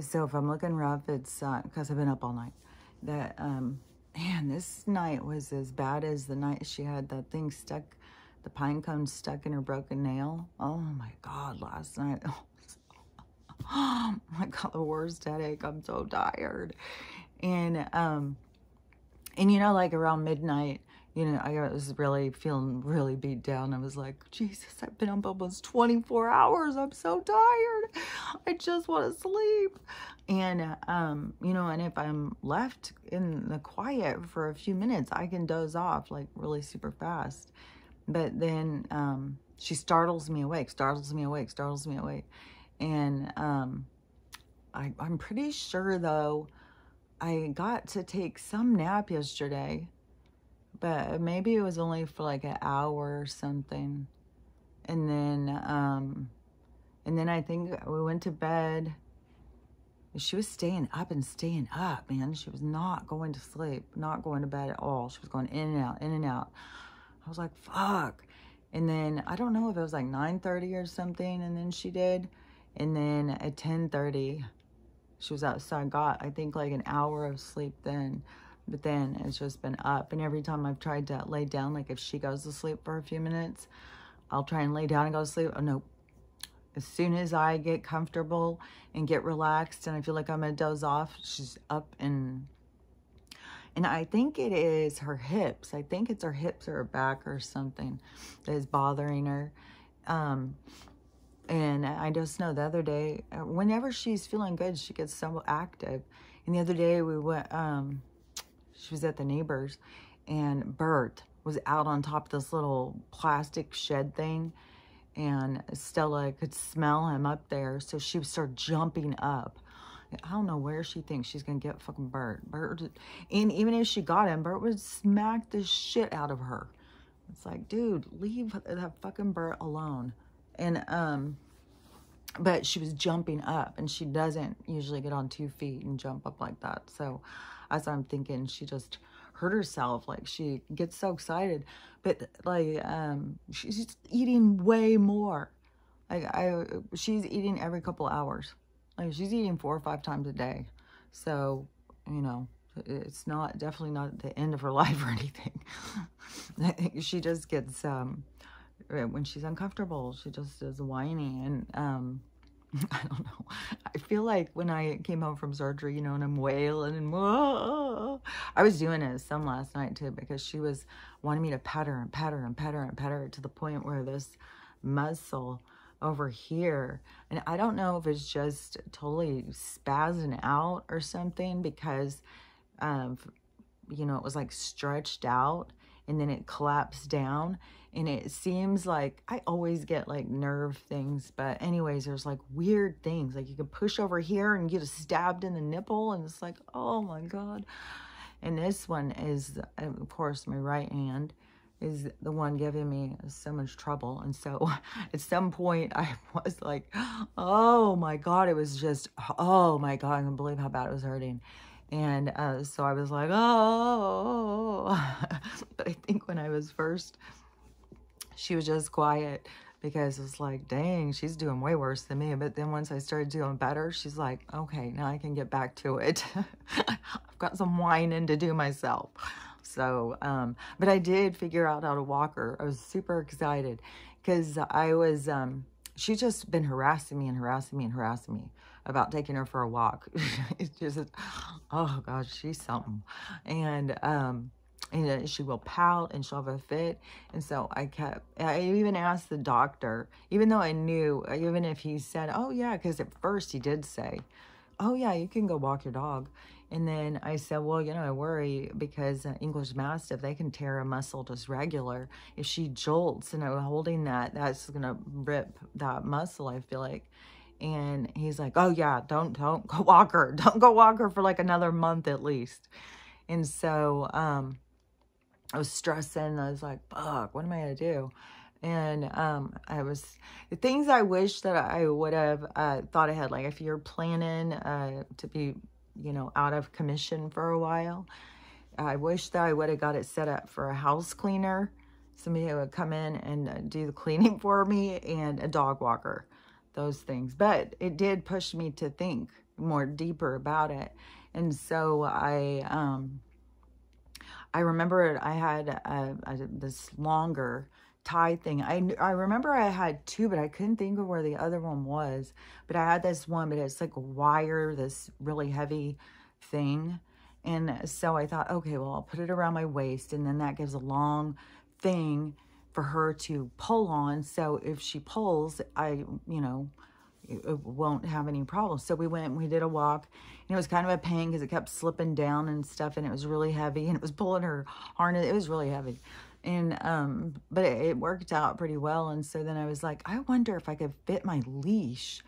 so if I'm looking rough, it's because uh, I've been up all night. That, um, man, this night was as bad as the night she had that thing stuck, the pine cone stuck in her broken nail. Oh my God, last night. Oh my God, the worst headache. I'm so tired. And, um, and you know, like around midnight, you know, I was really feeling really beat down. I was like, Jesus, I've been up almost 24 hours. I'm so tired. I just want to sleep. And, um, you know, and if I'm left in the quiet for a few minutes, I can doze off like really super fast. But then um, she startles me awake, startles me awake, startles me awake. And um, I, I'm pretty sure, though, I got to take some nap yesterday but maybe it was only for like an hour or something. And then, um, and then I think we went to bed. She was staying up and staying up, man. She was not going to sleep, not going to bed at all. She was going in and out, in and out. I was like, fuck. And then I don't know if it was like 9.30 or something, and then she did. And then at 10.30, she was outside, got, I think, like an hour of sleep then. But then it's just been up. And every time I've tried to lay down, like if she goes to sleep for a few minutes, I'll try and lay down and go to sleep. Oh, no. As soon as I get comfortable and get relaxed and I feel like I'm going to doze off, she's up and... And I think it is her hips. I think it's her hips or her back or something that is bothering her. Um, and I just know the other day, whenever she's feeling good, she gets so active. And the other day we went, um, she was at the neighbor's and Bert was out on top of this little plastic shed thing and Stella could smell him up there. So she would start jumping up. I don't know where she thinks she's going to get fucking Bert. Bert, and even if she got him, Bert would smack the shit out of her. It's like, dude, leave that fucking Bert alone. And, um, but she was jumping up and she doesn't usually get on two feet and jump up like that. So as I'm thinking, she just hurt herself. Like she gets so excited, but like, um, she's eating way more. Like I, she's eating every couple hours. Like she's eating four or five times a day. So, you know, it's not, definitely not the end of her life or anything. she just gets, um, when she's uncomfortable, she just is whiny and, um, I don't know. I feel like when I came home from surgery, you know, and I'm wailing and Whoa! I was doing it some last night too because she was wanting me to pet her and pet her and pet her and pet her to the point where this muscle over here, and I don't know if it's just totally spazzing out or something because, um, you know, it was like stretched out and then it collapsed down and it seems like I always get like nerve things but anyways there's like weird things like you can push over here and get stabbed in the nipple and it's like oh my god. And this one is of course my right hand is the one giving me so much trouble and so at some point I was like oh my god it was just oh my god I can't believe how bad it was hurting. And uh, so I was like, oh, but I think when I was first she was just quiet because it's like, dang, she's doing way worse than me. But then once I started doing better, she's like, okay, now I can get back to it. I've got some whining to do myself. So, um, but I did figure out how to walk her. I was super excited because I was, um, she's just been harassing me and harassing me and harassing me about taking her for a walk. it's just, oh gosh, she's something. And, um, and she will pout and she'll have a fit. And so I kept, I even asked the doctor, even though I knew, even if he said, oh yeah, because at first he did say, oh yeah, you can go walk your dog. And then I said, well, you know, I worry because English Mastiff, they can tear a muscle just regular. If she jolts and I'm holding that, that's going to rip that muscle, I feel like. And he's like, oh yeah, don't, don't go walk her. Don't go walk her for like another month at least. And so, um, I was stressing. I was like, fuck, what am I going to do? And um, I was, the things I wish that I would have uh, thought ahead, like if you're planning uh, to be, you know, out of commission for a while, I wish that I would have got it set up for a house cleaner. Somebody who would come in and uh, do the cleaning for me and a dog walker, those things. But it did push me to think more deeper about it. And so I, um, I remember I had a, a, this longer tie thing. I, I remember I had two, but I couldn't think of where the other one was. But I had this one, but it's like wire, this really heavy thing. And so I thought, okay, well, I'll put it around my waist. And then that gives a long thing for her to pull on. So if she pulls, I, you know, won't have any problems. So we went and we did a walk. And it was kind of a pain because it kept slipping down and stuff. And it was really heavy. And it was pulling her harness. It was really heavy. And, um, but it, it worked out pretty well. And so then I was like, I wonder if I could fit my leash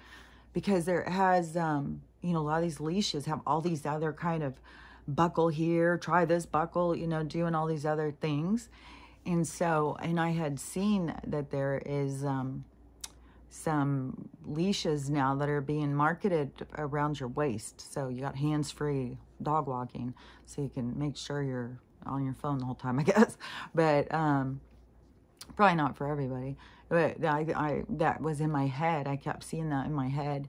because there has, um, you know, a lot of these leashes have all these other kind of buckle here, try this buckle, you know, doing all these other things. And so, and I had seen that there is um, some leashes now that are being marketed around your waist. So you got hands-free dog walking, so you can make sure you're on your phone the whole time, I guess. But um, probably not for everybody. But I, I, that was in my head. I kept seeing that in my head.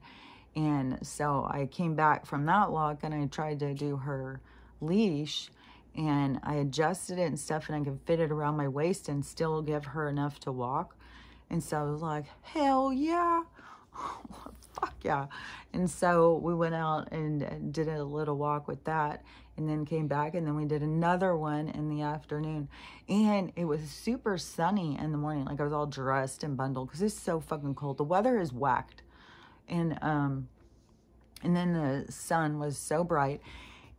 And so I came back from that walk and I tried to do her leash and I adjusted it and stuff and I could fit it around my waist and still give her enough to walk. And so I was like, hell yeah. Fuck yeah. And so we went out and did a little walk with that and then came back and then we did another one in the afternoon. And it was super sunny in the morning. Like I was all dressed and bundled because it's so fucking cold. The weather is whacked. And um and then the sun was so bright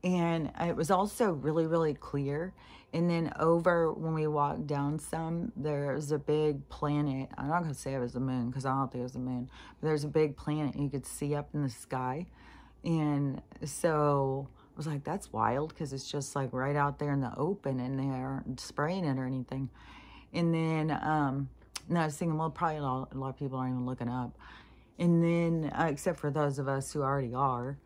and it was also really really clear and then over when we walked down some there's a big planet. I'm not gonna say it was the moon because i don't think it was the moon but there's a big planet you could see up in the sky. And so I was like that's wild because it's just like right out there in the open and they aren't spraying it or anything. And then um and i was thinking well probably a lot, a lot of people aren't even looking up. And then uh, except for those of us who already are.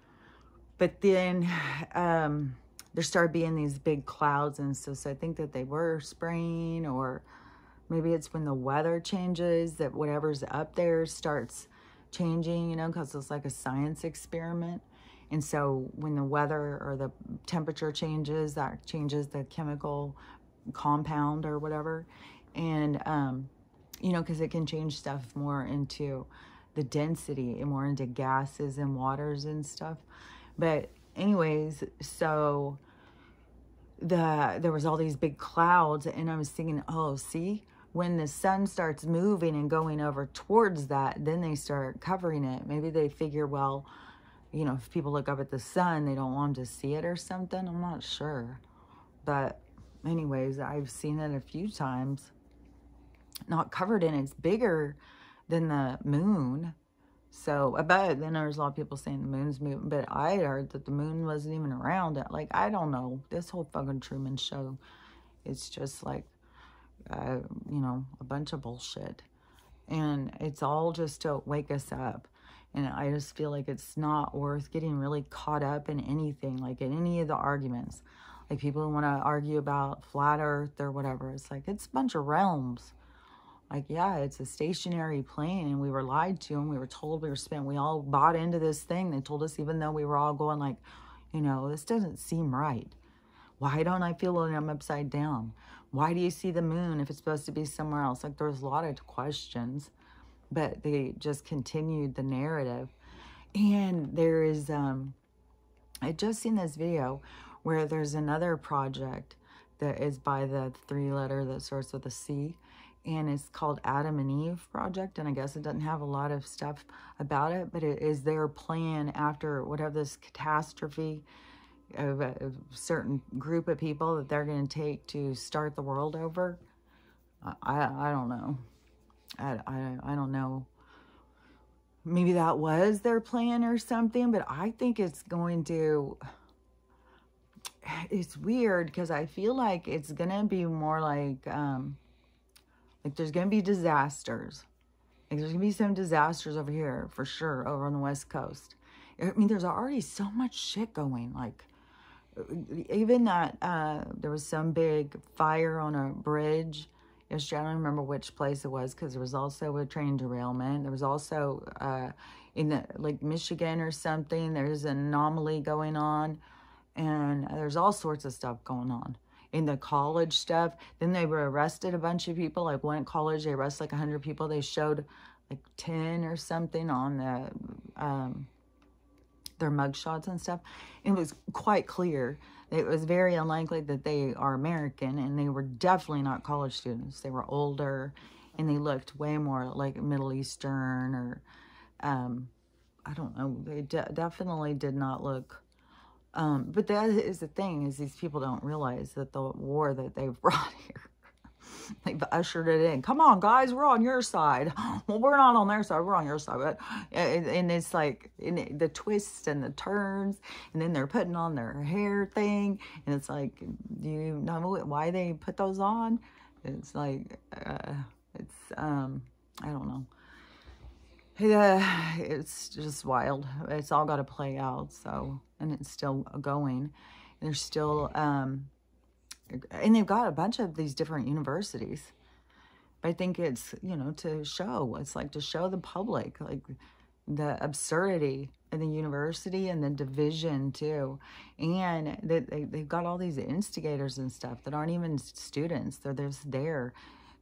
But then um, there started being these big clouds and so, so I think that they were spraying or maybe it's when the weather changes that whatever's up there starts changing, you know, because it's like a science experiment. And so when the weather or the temperature changes, that changes the chemical compound or whatever. And, um, you know, because it can change stuff more into the density and more into gases and waters and stuff. But anyways, so the there was all these big clouds and I was thinking, oh, see, when the sun starts moving and going over towards that, then they start covering it. Maybe they figure, well, you know, if people look up at the sun, they don't want them to see it or something. I'm not sure. But anyways, I've seen it a few times. Not covered in it's bigger than the moon. So, but then there's a lot of people saying the moon's moving, but I heard that the moon wasn't even around. It. Like, I don't know. This whole fucking Truman show, it's just like, uh, you know, a bunch of bullshit. And it's all just to wake us up. And I just feel like it's not worth getting really caught up in anything, like in any of the arguments. Like people want to argue about flat earth or whatever. It's like, it's a bunch of realms like, yeah, it's a stationary plane and we were lied to and we were told we were spent. We all bought into this thing. They told us even though we were all going like, you know, this doesn't seem right. Why don't I feel like I'm upside down? Why do you see the moon if it's supposed to be somewhere else? Like there's a lot of questions, but they just continued the narrative. And there is, um, I just seen this video where there's another project that is by the three letter that starts with a C and it's called Adam and Eve Project. And I guess it doesn't have a lot of stuff about it, but it is their plan after whatever this catastrophe of a, of a certain group of people that they're going to take to start the world over. I, I don't know. I, I, I don't know. Maybe that was their plan or something, but I think it's going to it's weird because I feel like it's going to be more like um, like there's going to be disasters. Like there's going to be some disasters over here for sure over on the West Coast. I mean, there's already so much shit going. Like even that uh, there was some big fire on a bridge yesterday. I don't remember which place it was because there was also a train derailment. There was also uh, in the, like Michigan or something. There's an anomaly going on, and there's all sorts of stuff going on in the college stuff. Then they were arrested a bunch of people. Like one college, they arrested like 100 people. They showed like 10 or something on the um, their mugshots and stuff. It was quite clear. It was very unlikely that they are American, and they were definitely not college students. They were older, and they looked way more like Middle Eastern or, um, I don't know. They de definitely did not look um, but that is the thing is these people don't realize that the war that they've brought here, they've ushered it in. Come on, guys, we're on your side. Well, we're not on their side. We're on your side. But and it's like the twists and the turns, and then they're putting on their hair thing, and it's like, do you know why they put those on? It's like, uh, it's um, I don't know. Yeah, it's just wild. It's all got to play out. So and it's still going. They're still, um, and they've got a bunch of these different universities. I think it's, you know, to show, it's like to show the public, like the absurdity in the university and the division too. And they, they, they've got all these instigators and stuff that aren't even students. They're just there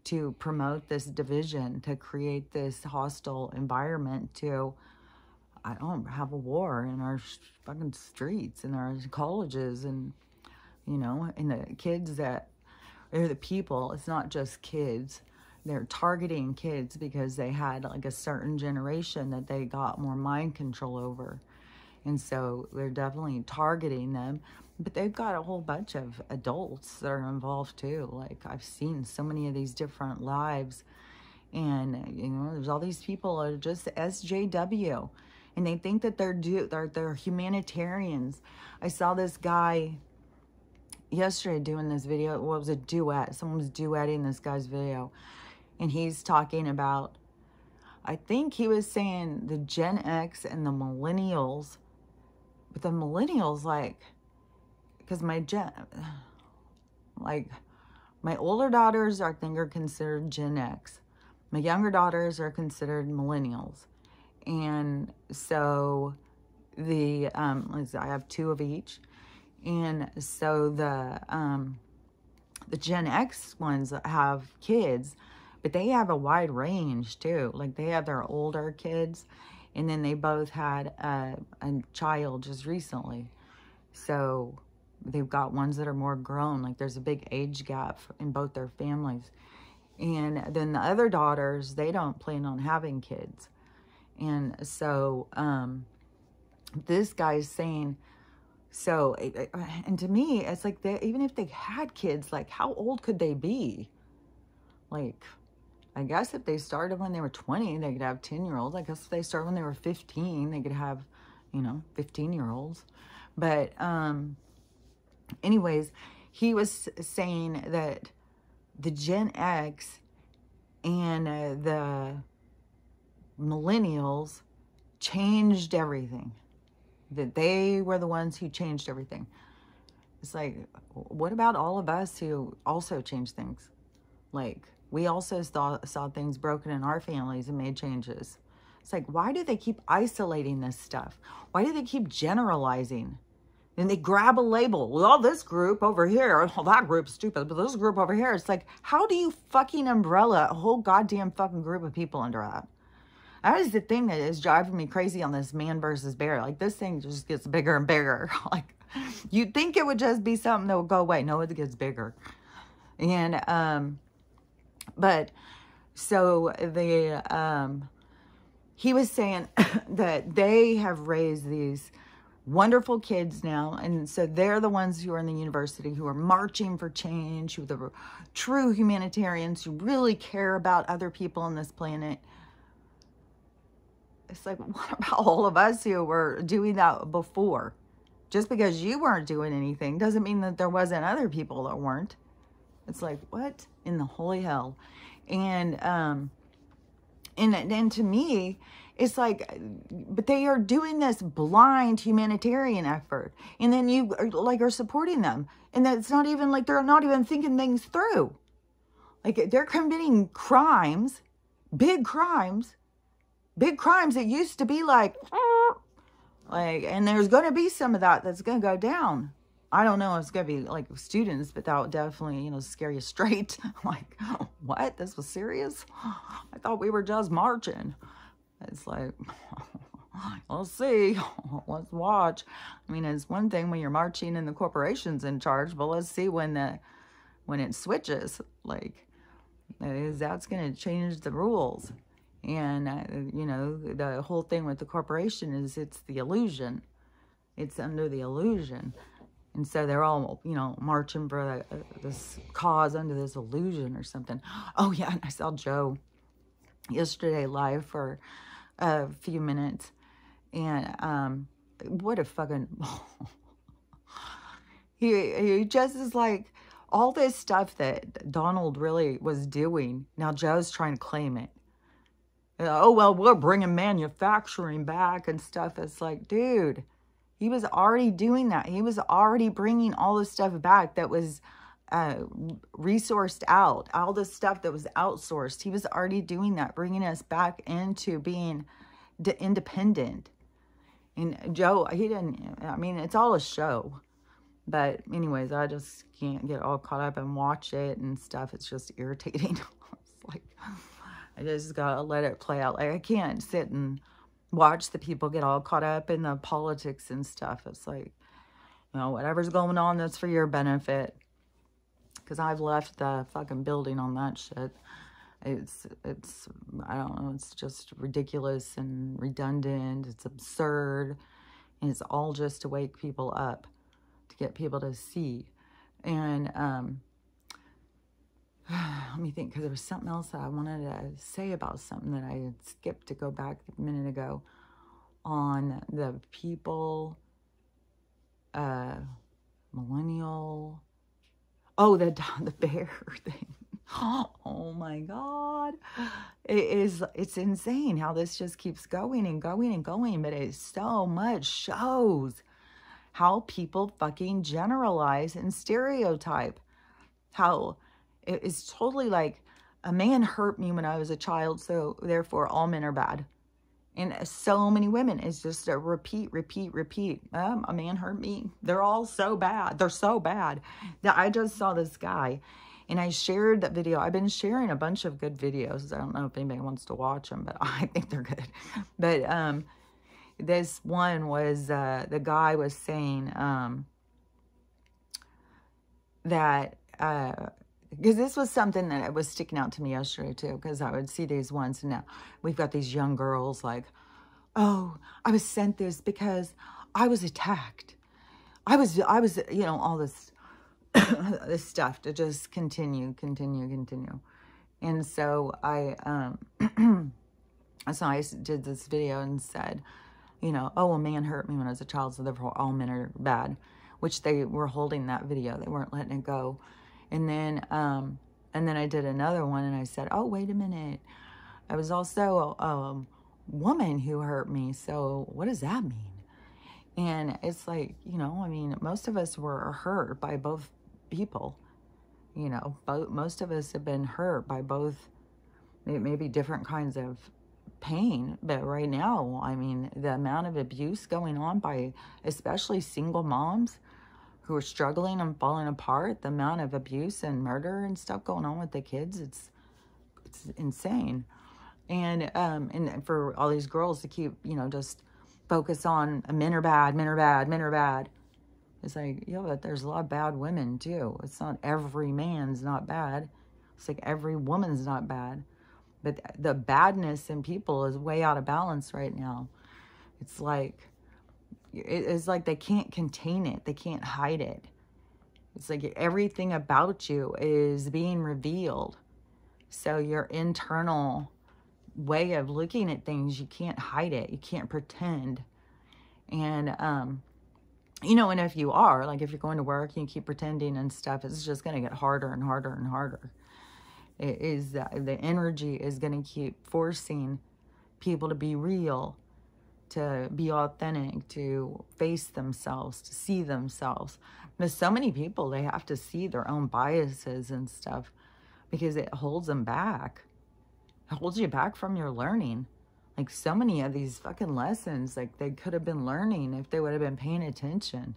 to promote this division, to create this hostile environment to I don't have a war in our fucking streets, in our colleges, and, you know, in the kids that are the people, it's not just kids. They're targeting kids because they had like a certain generation that they got more mind control over. And so they're definitely targeting them. But they've got a whole bunch of adults that are involved too. Like I've seen so many of these different lives. And, you know, there's all these people are just SJW and they think that they're do they're, they're humanitarians. I saw this guy yesterday doing this video. What was a duet? Someone was duetting this guy's video, and he's talking about. I think he was saying the Gen X and the millennials, but the millennials like, because my gen, like, my older daughters I think are considered Gen X. My younger daughters are considered millennials. And so the, um, I have two of each. And so the, um, the Gen X ones have kids, but they have a wide range too. Like they have their older kids, and then they both had a, a child just recently. So they've got ones that are more grown. Like there's a big age gap in both their families. And then the other daughters, they don't plan on having kids. And so um, this guy's saying, so, and to me, it's like, they, even if they had kids, like, how old could they be? Like, I guess if they started when they were 20, they could have 10 year olds. I guess if they started when they were 15, they could have, you know, 15 year olds. But, um, anyways, he was saying that the Gen X and uh, the millennials changed everything. That they were the ones who changed everything. It's like, what about all of us who also changed things? Like, we also saw, saw things broken in our families and made changes. It's like, why do they keep isolating this stuff? Why do they keep generalizing? And they grab a label. Well, this group over here, well, that group's stupid, but this group over here, it's like, how do you fucking umbrella a whole goddamn fucking group of people under that? That is the thing that is driving me crazy on this man versus bear. Like this thing just gets bigger and bigger. like you'd think it would just be something that would go away. No, it gets bigger. And um but so the um he was saying that they have raised these wonderful kids now and so they're the ones who are in the university who are marching for change who are the true humanitarians who really care about other people on this planet it's like, what about all of us who were doing that before? Just because you weren't doing anything doesn't mean that there wasn't other people that weren't. It's like, what in the holy hell? And, um, and, and to me, it's like, but they are doing this blind humanitarian effort. And then you are, like are supporting them. And it's not even like they're not even thinking things through. Like they're committing crimes, big crimes, big crimes that used to be like, like, and there's going to be some of that that's going to go down. I don't know if it's going to be like students, but that would definitely, you know, scare you straight. like, what? This was serious? I thought we were just marching. It's like, let's see. let's watch. I mean, it's one thing when you're marching and the corporation's in charge, but let's see when the, when it switches. Like, is that's going to change the rules. And, uh, you know, the whole thing with the corporation is it's the illusion. It's under the illusion. And so they're all, you know, marching for the, uh, this cause under this illusion or something. Oh, yeah, I saw Joe yesterday live for a few minutes. And um, what a fucking... he, he just is like, all this stuff that Donald really was doing, now Joe's trying to claim it. Oh, well, we're bringing manufacturing back and stuff. It's like, dude he was already doing that. He was already bringing all the stuff back that was uh, resourced out, all the stuff that was outsourced. He was already doing that, bringing us back into being independent. And Joe, he didn't, I mean, it's all a show. But anyways, I just can't get all caught up and watch it and stuff. It's just irritating. it's like, I just gotta let it play out. Like, I can't sit and watch the people get all caught up in the politics and stuff. It's like, you know, whatever's going on, that's for your benefit. Because I've left the fucking building on that shit. It's, it's, I don't know, it's just ridiculous and redundant. It's absurd. And it's all just to wake people up, to get people to see. And, um, let me think because there was something else that I wanted to say about something that I had skipped to go back a minute ago on the people, uh, millennial. Oh, the the bear thing. Oh my God. It is, it's insane how this just keeps going and going and going, but it so much shows how people fucking generalize and stereotype. How it's totally like a man hurt me when I was a child, so therefore all men are bad. And so many women, it's just a repeat, repeat, repeat. Um, a man hurt me. They're all so bad. They're so bad. That I just saw this guy and I shared that video. I've been sharing a bunch of good videos. I don't know if anybody wants to watch them, but I think they're good. But um, this one was, uh, the guy was saying um, that uh, because this was something that was sticking out to me yesterday too because i would see these ones and now. We've got these young girls like oh i was sent this because i was attacked. I was i was you know all this this stuff to just continue continue continue. And so i um so i did this video and said you know oh a man hurt me when i was a child so therefore all men are bad which they were holding that video. They weren't letting it go and then, um, and then I did another one and I said, oh, wait a minute. I was also a, a woman who hurt me. So what does that mean? And it's like, you know, I mean, most of us were hurt by both people. You know, both, most of us have been hurt by both, maybe different kinds of pain. But right now, I mean, the amount of abuse going on by especially single moms who are struggling and falling apart, the amount of abuse and murder and stuff going on with the kids, it's it's insane. And um and for all these girls to keep, you know, just focus on men are bad, men are bad, men are bad. It's like, yeah, but there's a lot of bad women too. It's not every man's not bad. It's like every woman's not bad. But the badness in people is way out of balance right now. It's like it's like they can't contain it. They can't hide it. It's like everything about you is being revealed. So your internal way of looking at things, you can't hide it. You can't pretend. And, um, you know, and if you are, like if you're going to work and you keep pretending and stuff, it's just going to get harder and harder and harder. It is uh, the energy is going to keep forcing people to be real to be authentic, to face themselves, to see themselves. There's so many people, they have to see their own biases and stuff because it holds them back. It holds you back from your learning. Like so many of these fucking lessons, like they could have been learning if they would have been paying attention.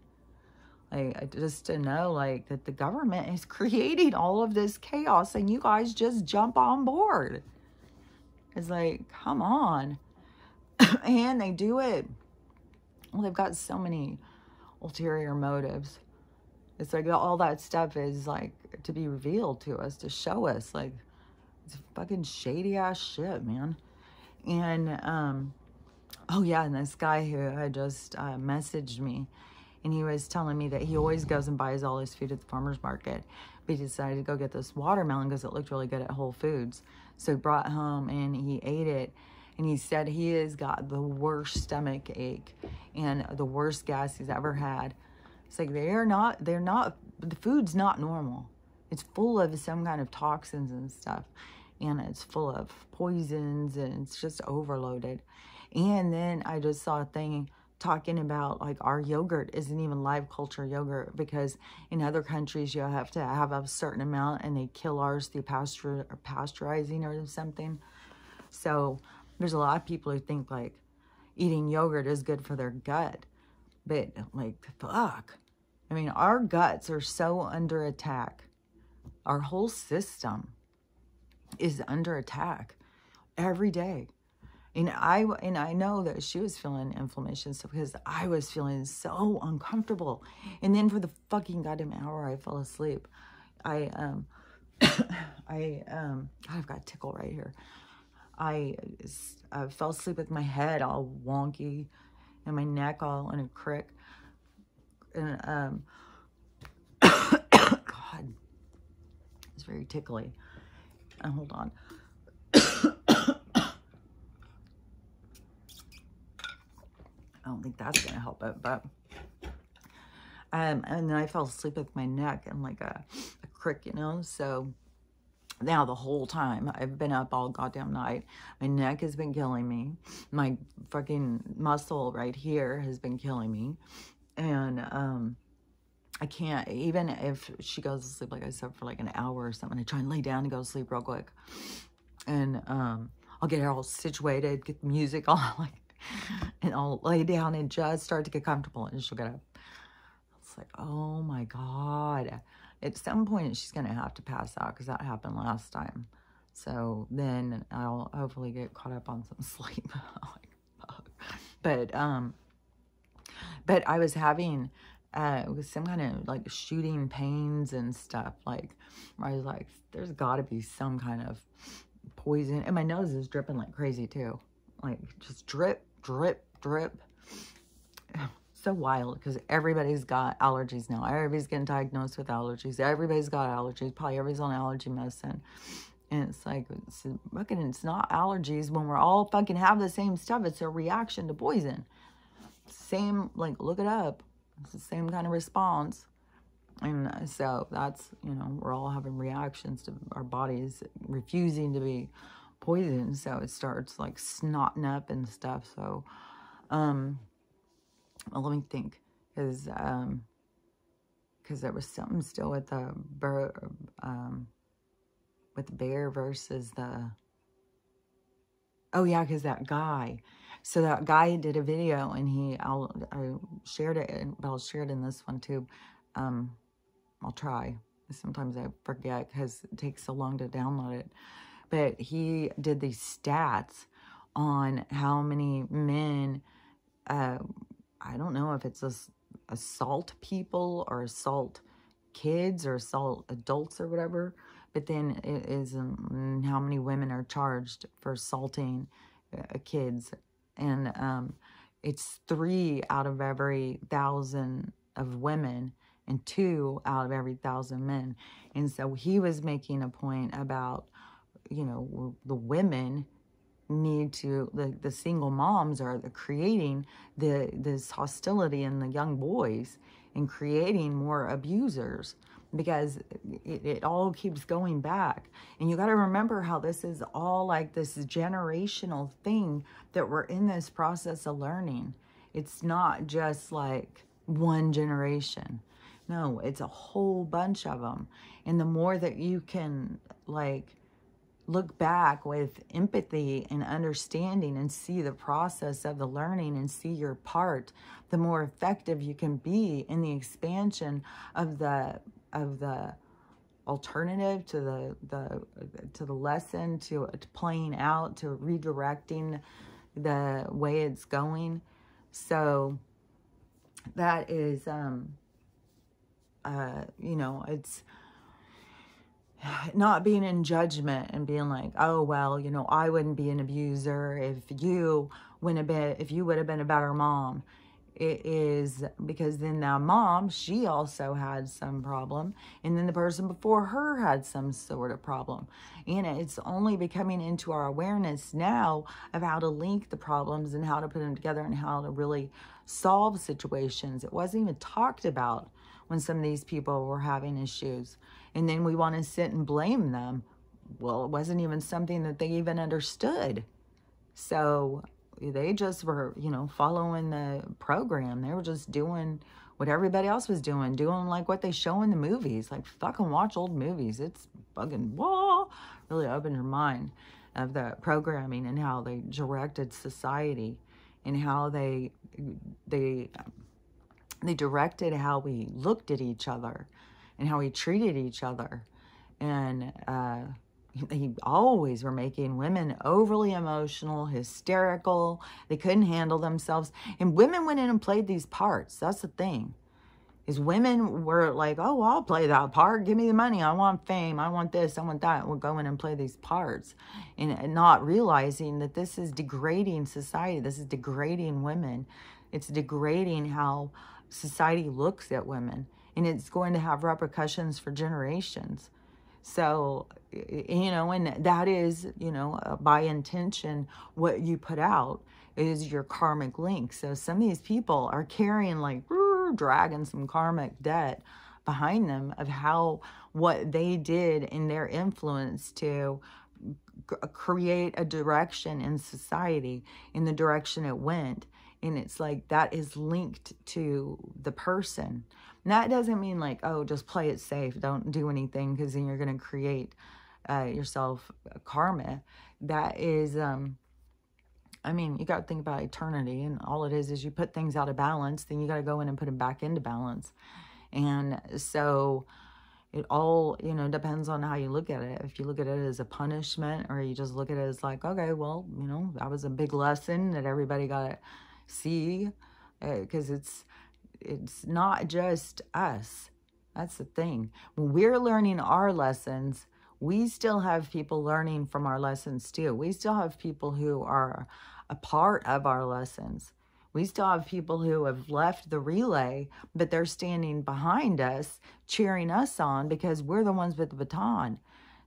Like just to know like that the government is creating all of this chaos and you guys just jump on board. It's like, come on. and they do it. Well, they've got so many ulterior motives. It's like all that stuff is like to be revealed to us, to show us like it's fucking shady ass shit, man. And um oh yeah, and this guy who had just uh, messaged me and he was telling me that he always goes and buys all his food at the farmer's market. But he decided to go get this watermelon because it looked really good at Whole Foods. So he brought home and he ate it. And he said he has got the worst stomach ache and the worst gas he's ever had. It's like they're not, they're not, the food's not normal. It's full of some kind of toxins and stuff. And it's full of poisons and it's just overloaded. And then I just saw a thing talking about like our yogurt isn't even live culture yogurt because in other countries you have to have a certain amount and they kill ours through pasture or pasteurizing or something. So there's a lot of people who think like eating yogurt is good for their gut. But like fuck. I mean our guts are so under attack. Our whole system is under attack every day. And I and I know that she was feeling inflammation so because I was feeling so uncomfortable. And then for the fucking goddamn hour I fell asleep. I um I um God, I've got a tickle right here. I, I fell asleep with my head all wonky and my neck all in a crick. And um God, it's very tickly. Uh, hold on. I don't think that's going to help it, but... Um, and then I fell asleep with my neck and like a, a crick, you know, so now the whole time I've been up all goddamn night. My neck has been killing me. My fucking muscle right here has been killing me. And, um, I can't, even if she goes to sleep, like I said, for like an hour or something, I try and lay down and go to sleep real quick. And, um, I'll get her all situated, get the music on, like, and I'll lay down and just start to get comfortable and she'll get up. It's like, oh my God. At some point, she's going to have to pass out because that happened last time. So then I'll hopefully get caught up on some sleep. but, um, but I was having, uh, some kind of like shooting pains and stuff. Like, I was like, there's got to be some kind of poison. And my nose is dripping like crazy too. Like, just drip, drip, drip. So wild because everybody's got allergies now. Everybody's getting diagnosed with allergies. Everybody's got allergies. Probably everybody's on allergy medicine. And it's like, it's, fucking, it's not allergies when we're all fucking have the same stuff. It's a reaction to poison. Same, like, look it up. It's the same kind of response. And uh, so that's, you know, we're all having reactions to our bodies refusing to be poisoned. So it starts like snotting up and stuff. So, um, well, let me think. Because, um, because there was something still with the, um, with the bear versus the, oh yeah, because that guy. So that guy did a video and he, I'll, I shared it, but I'll share it in this one too. Um, I'll try. Sometimes I forget because it takes so long to download it but he did these stats on how many men, uh, I don't know if it's a, assault people or assault kids or assault adults or whatever, but then it is um, how many women are charged for assaulting uh, kids. And um, it's three out of every thousand of women and two out of every thousand men. And so he was making a point about you know, the women need to, the, the single moms are creating the this hostility in the young boys and creating more abusers because it, it all keeps going back. And you got to remember how this is all like this generational thing that we're in this process of learning. It's not just like one generation. No, it's a whole bunch of them. And the more that you can, like, look back with empathy and understanding and see the process of the learning and see your part, the more effective you can be in the expansion of the of the alternative to the the to the lesson to, to playing out to redirecting the way it's going. So that is um uh you know it's not being in judgment and being like, oh well, you know, I wouldn't be an abuser if you went a bit, if you would have been a better mom. It is because then that mom, she also had some problem, and then the person before her had some sort of problem. And it's only becoming into our awareness now of how to link the problems and how to put them together and how to really solve situations. It wasn't even talked about when some of these people were having issues and then we want to sit and blame them. Well, it wasn't even something that they even understood. So they just were, you know, following the program. They were just doing what everybody else was doing, doing like what they show in the movies. Like fucking watch old movies. It's fucking whoa, really opened your mind of the programming and how they directed society and how they they they directed how we looked at each other and how we treated each other. And uh, he always were making women overly emotional, hysterical. They couldn't handle themselves. And women went in and played these parts. That's the thing. Is women were like, oh, I'll play that part. Give me the money. I want fame. I want this. I want that. We'll go in and play these parts. And, and not realizing that this is degrading society. This is degrading women. It's degrading how society looks at women and it's going to have repercussions for generations. So, you know, and that is, you know, uh, by intention, what you put out is your karmic link. So some of these people are carrying like, dragging some karmic debt behind them of how what they did in their influence to create a direction in society in the direction it went and it's like that is linked to the person and that doesn't mean like, oh, just play it safe. Don't do anything because then you're going to create uh, yourself karma. That is, um, I mean, you got to think about eternity and all it is is you put things out of balance, then you got to go in and put them back into balance. And so it all, you know, depends on how you look at it. If you look at it as a punishment or you just look at it as like, okay, well, you know, that was a big lesson that everybody got see because uh, it's it's not just us. That's the thing. When we're learning our lessons, we still have people learning from our lessons too. We still have people who are a part of our lessons. We still have people who have left the relay, but they're standing behind us, cheering us on because we're the ones with the baton.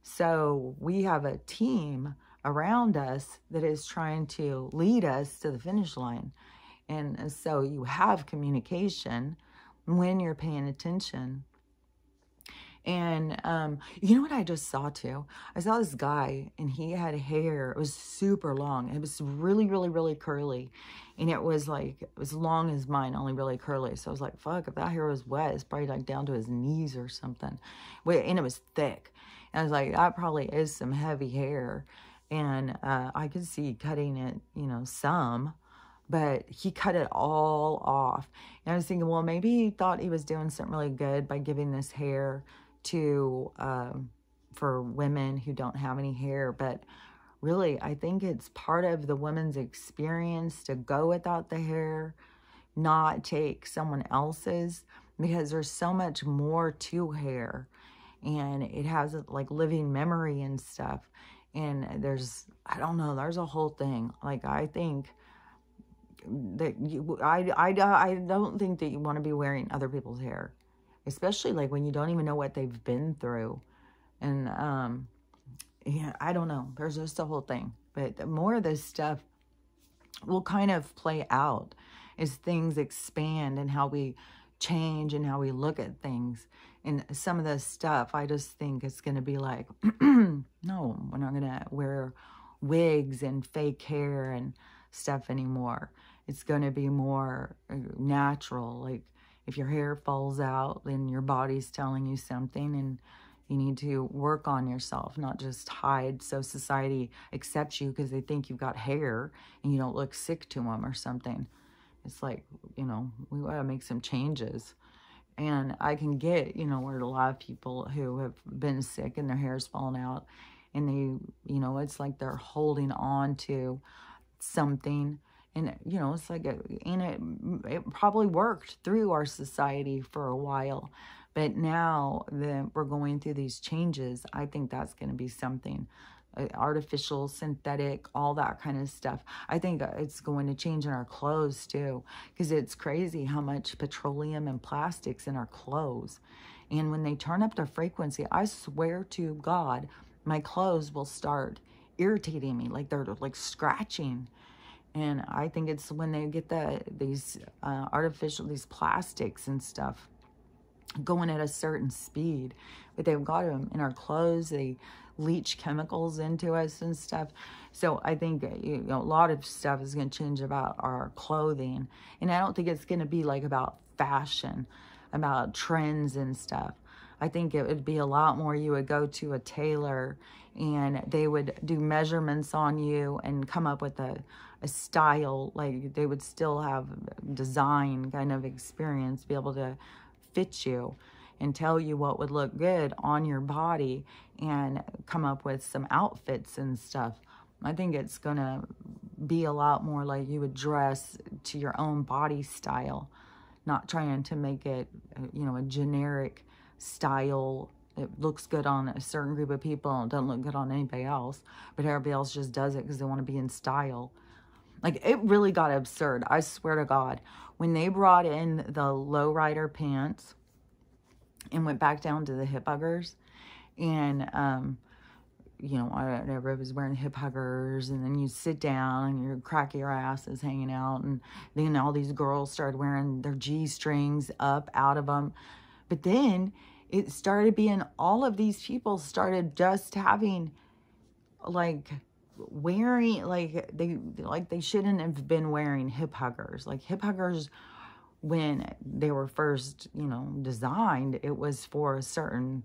So we have a team around us that is trying to lead us to the finish line. And so you have communication when you're paying attention. And um, you know what I just saw too? I saw this guy and he had hair. It was super long. It was really, really, really curly. And it was like, it was long as mine, only really curly. So I was like, fuck, if that hair was wet, it's probably like down to his knees or something. And it was thick. And I was like, that probably is some heavy hair. And uh, I could see cutting it, you know, some but he cut it all off. And I was thinking, well, maybe he thought he was doing something really good by giving this hair to um, for women who don't have any hair, but really, I think it's part of the woman's experience to go without the hair, not take someone else's, because there's so much more to hair, and it has like living memory and stuff. And there's, I don't know, there's a whole thing. Like I think that you, I, I, I don't think that you want to be wearing other people's hair, especially like when you don't even know what they've been through. And, um, yeah, I don't know. There's just a whole thing. But the more of this stuff will kind of play out as things expand and how we change and how we look at things. And some of this stuff, I just think it's going to be like, no, we're not going to wear wigs and fake hair and stuff anymore it's going to be more uh, natural. Like if your hair falls out, then your body's telling you something and you need to work on yourself, not just hide so society accepts you because they think you've got hair and you don't look sick to them or something. It's like, you know, we got to make some changes. And I can get, you know, where a lot of people who have been sick and their hair's fallen out and they, you know, it's like they're holding on to something and you know it's like a, and it it probably worked through our society for a while but now that we're going through these changes i think that's going to be something uh, artificial synthetic all that kind of stuff. I think it's going to change in our clothes too because it's crazy how much petroleum and plastics in our clothes. And when they turn up the frequency i swear to god my clothes will start irritating me like they're like scratching and I think it's when they get the these uh, artificial these plastics and stuff going at a certain speed, but they've got them in our clothes. They leach chemicals into us and stuff. So I think you know a lot of stuff is going to change about our clothing, and I don't think it's going to be like about fashion, about trends and stuff. I think it would be a lot more you would go to a tailor and they would do measurements on you and come up with a, a style. Like they would still have design kind of experience, be able to fit you and tell you what would look good on your body and come up with some outfits and stuff. I think it's going to be a lot more like you would dress to your own body style, not trying to make it, you know, a generic style it looks good on a certain group of people and doesn't look good on anybody else but everybody else just does it because they want to be in style like it really got absurd i swear to god when they brought in the lowrider pants and went back down to the hip huggers and um you know, I don't know, everybody was wearing hip huggers, and then you sit down and your cracky your ass is hanging out, and then all these girls started wearing their G strings up out of them. But then it started being all of these people started just having like wearing like they like they shouldn't have been wearing hip huggers like hip huggers when they were first you know designed it was for a certain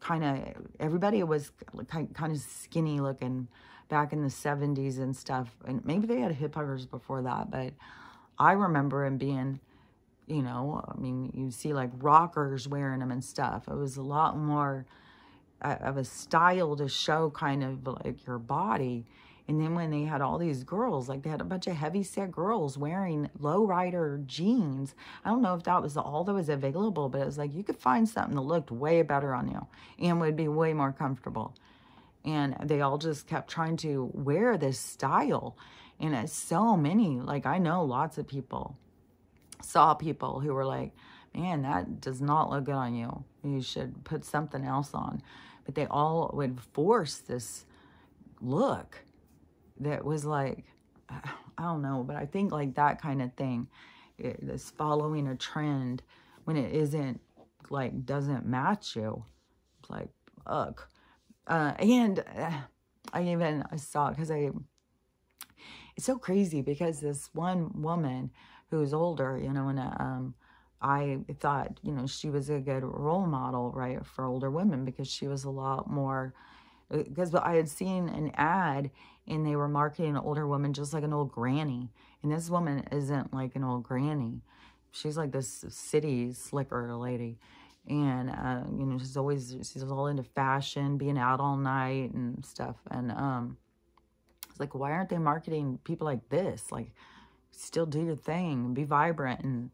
kind of everybody was kind of skinny looking back in the 70s and stuff and maybe they had hip huggers before that but i remember them being you know, I mean, you see like rockers wearing them and stuff. It was a lot more of a style to show kind of like your body. And then when they had all these girls, like they had a bunch of heavy set girls wearing low rider jeans. I don't know if that was all that was available, but it was like you could find something that looked way better on you and would be way more comfortable. And they all just kept trying to wear this style. And so many, like I know lots of people saw people who were like, man, that does not look good on you. You should put something else on. But they all would force this look that was like, I don't know, but I think like that kind of thing, it, this following a trend when it isn't like doesn't match you, it's like, ugh. Uh, and uh, I even I saw because I, it's so crazy because this one woman who's older, you know, and um, I thought, you know, she was a good role model, right, for older women because she was a lot more, because uh, I had seen an ad and they were marketing an older woman just like an old granny. And this woman isn't like an old granny. She's like this city slicker lady. And, uh, you know, she's always, she's all into fashion, being out all night and stuff. And, um, it's like, why aren't they marketing people like this? Like, still do your thing, be vibrant. And,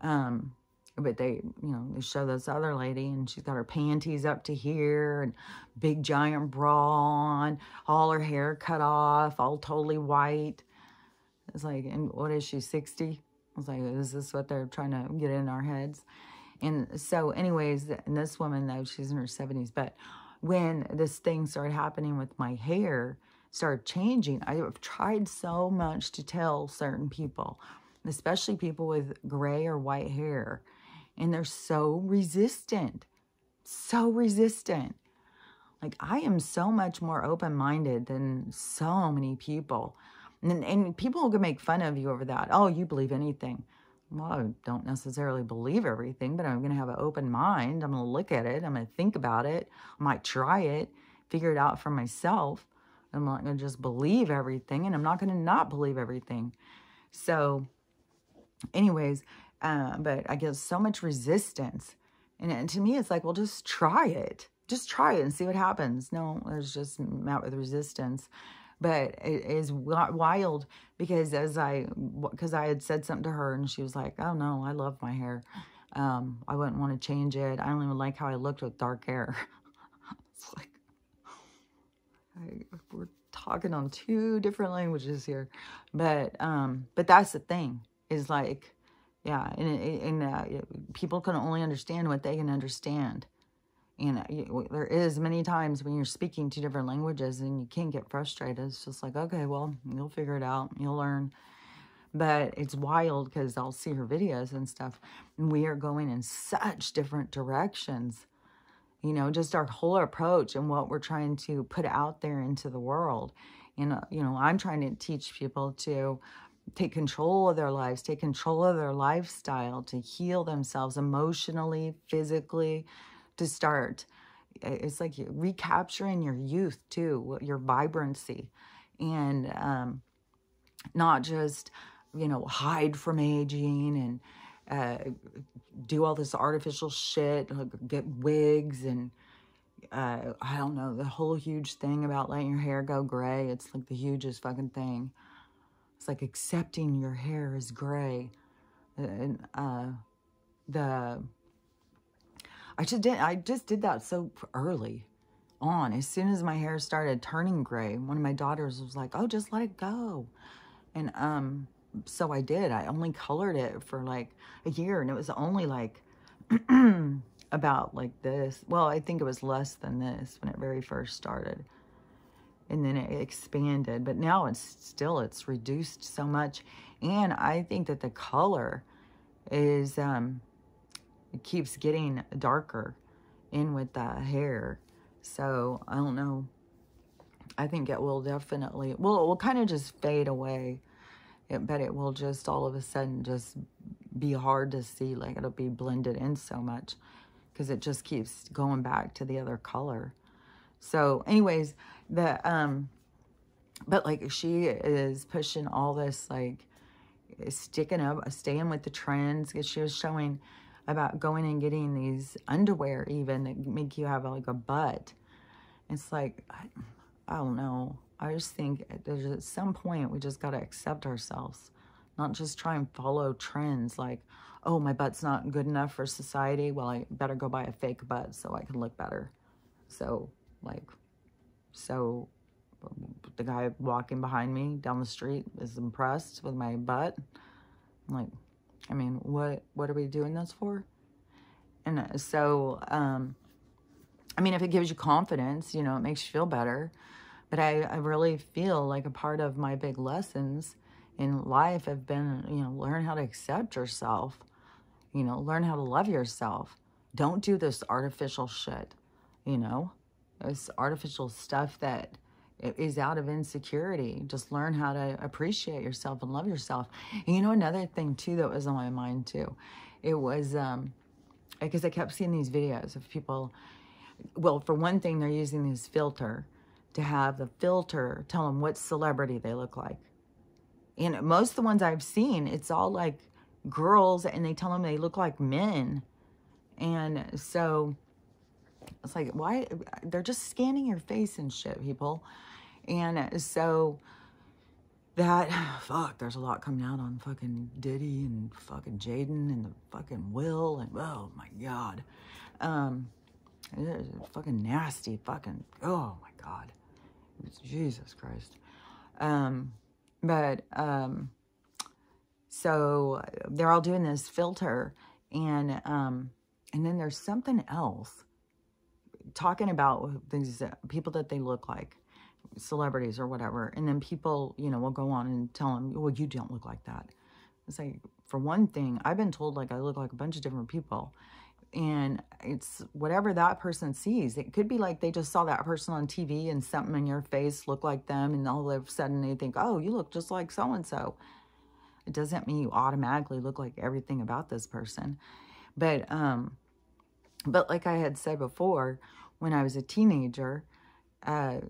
um, but they, you know, they show this other lady and she's got her panties up to here and big giant bra on, all her hair cut off, all totally white. It's like, and what is she, 60? I was like, is this what they're trying to get in our heads? And so anyways, and this woman though, she's in her 70s, but when this thing started happening with my hair, started changing. I have tried so much to tell certain people, especially people with gray or white hair, and they're so resistant, so resistant. Like, I am so much more open minded than so many people. And, and people can make fun of you over that. Oh, you believe anything. well, I don't necessarily believe everything, but I'm going to have an open mind. I'm going to look at it. I'm going to think about it. I might try it, figure it out for myself. I'm not going to just believe everything, and I'm not going to not believe everything. So, anyways, uh, but I get so much resistance. And, and to me, it's like, well, just try it. Just try it and see what happens. No, it's just met with resistance but it is wild because as I, because I had said something to her and she was like, oh no, I love my hair. Um, I wouldn't want to change it. I don't even like how I looked with dark hair. it's like, I, we're talking on two different languages here, but, um, but that's the thing is like, yeah, and, and uh, people can only understand what they can understand. And there is many times when you're speaking two different languages and you can't get frustrated. It's just like, okay, well, you'll figure it out. You'll learn. But it's wild because I'll see her videos and stuff. And we are going in such different directions. You know, just our whole approach and what we're trying to put out there into the world. And, uh, you know, I'm trying to teach people to take control of their lives, take control of their lifestyle, to heal themselves emotionally, physically, to start. It's like recapturing your youth too, your vibrancy, and um, not just, you know, hide from aging and uh, do all this artificial shit, get wigs and uh, I don't know, the whole huge thing about letting your hair go gray. It's like the hugest fucking thing. It's like accepting your hair is gray. And uh, the I just did I just did that so early on. As soon as my hair started turning gray, one of my daughters was like, "Oh, just let it go." And um so I did. I only colored it for like a year and it was only like about like this. Well, I think it was less than this when it very first started. And then it expanded, but now it's still it's reduced so much. And I think that the color is um it keeps getting darker in with the hair. So I don't know. I think it will definitely, well, it will kind of just fade away. It, but it will just all of a sudden just be hard to see. Like it'll be blended in so much because it just keeps going back to the other color. So anyways, the, um, but like she is pushing all this, like sticking up, staying with the trends. Because she was showing about going and getting these underwear even that make you have like a butt. It's like, I, I don't know. I just think there's at some point we just got to accept ourselves, not just try and follow trends like, oh, my butt's not good enough for society. Well, I better go buy a fake butt so I can look better. So, like, so the guy walking behind me down the street is impressed with my butt. I'm like, I mean, what what are we doing this for? And uh, so, um, I mean, if it gives you confidence, you know, it makes you feel better. But I, I really feel like a part of my big lessons in life have been, you know, learn how to accept yourself, you know, learn how to love yourself. Don't do this artificial shit, you know, this artificial stuff that is out of insecurity. Just learn how to appreciate yourself and love yourself. And you know, another thing too that was on my mind too, it was um, because I kept seeing these videos of people. Well, for one thing, they're using this filter to have the filter tell them what celebrity they look like. And most of the ones I've seen, it's all like girls, and they tell them they look like men. And so it's like, why? They're just scanning your face and shit, people. And so that, fuck, there's a lot coming out on fucking Diddy and fucking Jaden and the fucking Will and, oh my God. Um, fucking nasty, fucking, oh my God. Jesus Christ. Um, but, um, so they're all doing this filter and, um, and then there's something else talking about these people that they look like celebrities or whatever. And then people, you know, will go on and tell them, well, you don't look like that. It's like, for one thing, I've been told like I look like a bunch of different people. And it's whatever that person sees. It could be like they just saw that person on TV and something in your face looked like them. And all of a sudden they think, oh, you look just like so-and-so. It doesn't mean you automatically look like everything about this person. But, um, but like I had said before, when I was a teenager, uh,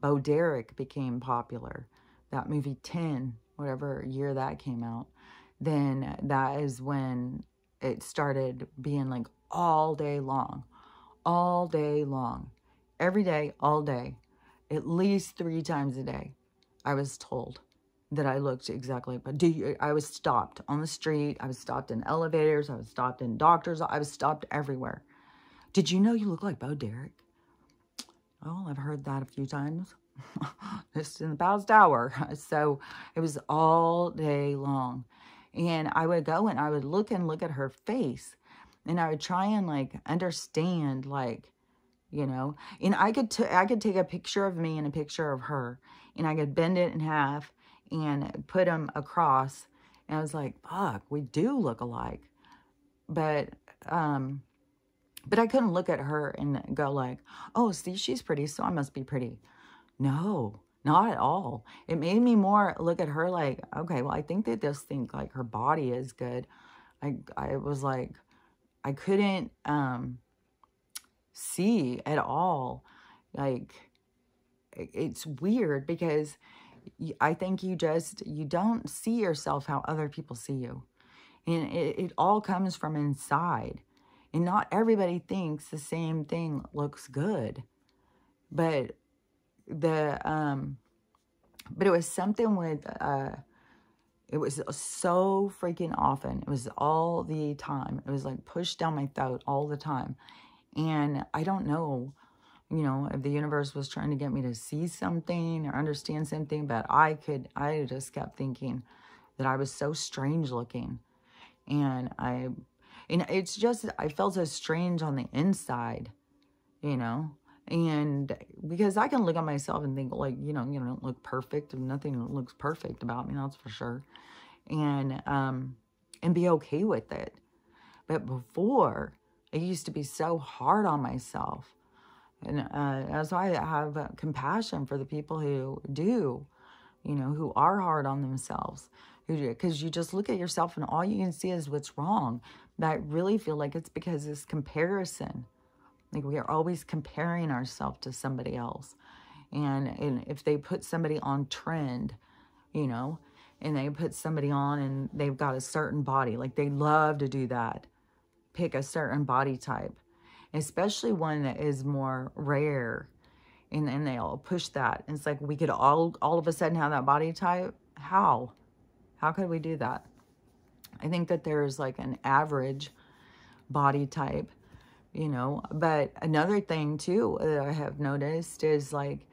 Bo Derek became popular. That movie 10, whatever year that came out, then that is when it started being like all day long, all day long, every day, all day, at least three times a day. I was told that I looked exactly, but do you, I was stopped on the street. I was stopped in elevators. I was stopped in doctors. I was stopped everywhere. Did you know you look like Bo Derek? Oh, I've heard that a few times. Just in the past hour. So it was all day long. And I would go and I would look and look at her face. And I would try and like understand like, you know, and I could I could take a picture of me and a picture of her and I could bend it in half and put them across. And I was like, fuck, we do look alike. But um but I couldn't look at her and go like, oh, see, she's pretty, so I must be pretty. No, not at all. It made me more look at her like, okay, well, I think they just think like her body is good. I, I was like, I couldn't um, see at all. Like, it's weird because I think you just, you don't see yourself how other people see you. And it, it all comes from inside. And not everybody thinks the same thing looks good. But the um but it was something with uh it was so freaking often. It was all the time. It was like pushed down my throat all the time. And I don't know, you know, if the universe was trying to get me to see something or understand something, but I could, I just kept thinking that I was so strange looking. And I and it's just, I felt so strange on the inside, you know? And because I can look at myself and think, like, you know, you don't look perfect. Nothing looks perfect about me, that's for sure. And, um, and be okay with it. But before, I used to be so hard on myself. And uh, that's why I have compassion for the people who do, you know, who are hard on themselves. Because you just look at yourself and all you can see is what's wrong. But I really feel like it's because this comparison. Like we are always comparing ourselves to somebody else. And, and if they put somebody on trend, you know, and they put somebody on and they've got a certain body, like they love to do that, pick a certain body type, especially one that is more rare. And then they'll push that. And it's like we could all all of a sudden have that body type. How? How could we do that? I think that there's like an average body type, you know. But another thing too that I have noticed is like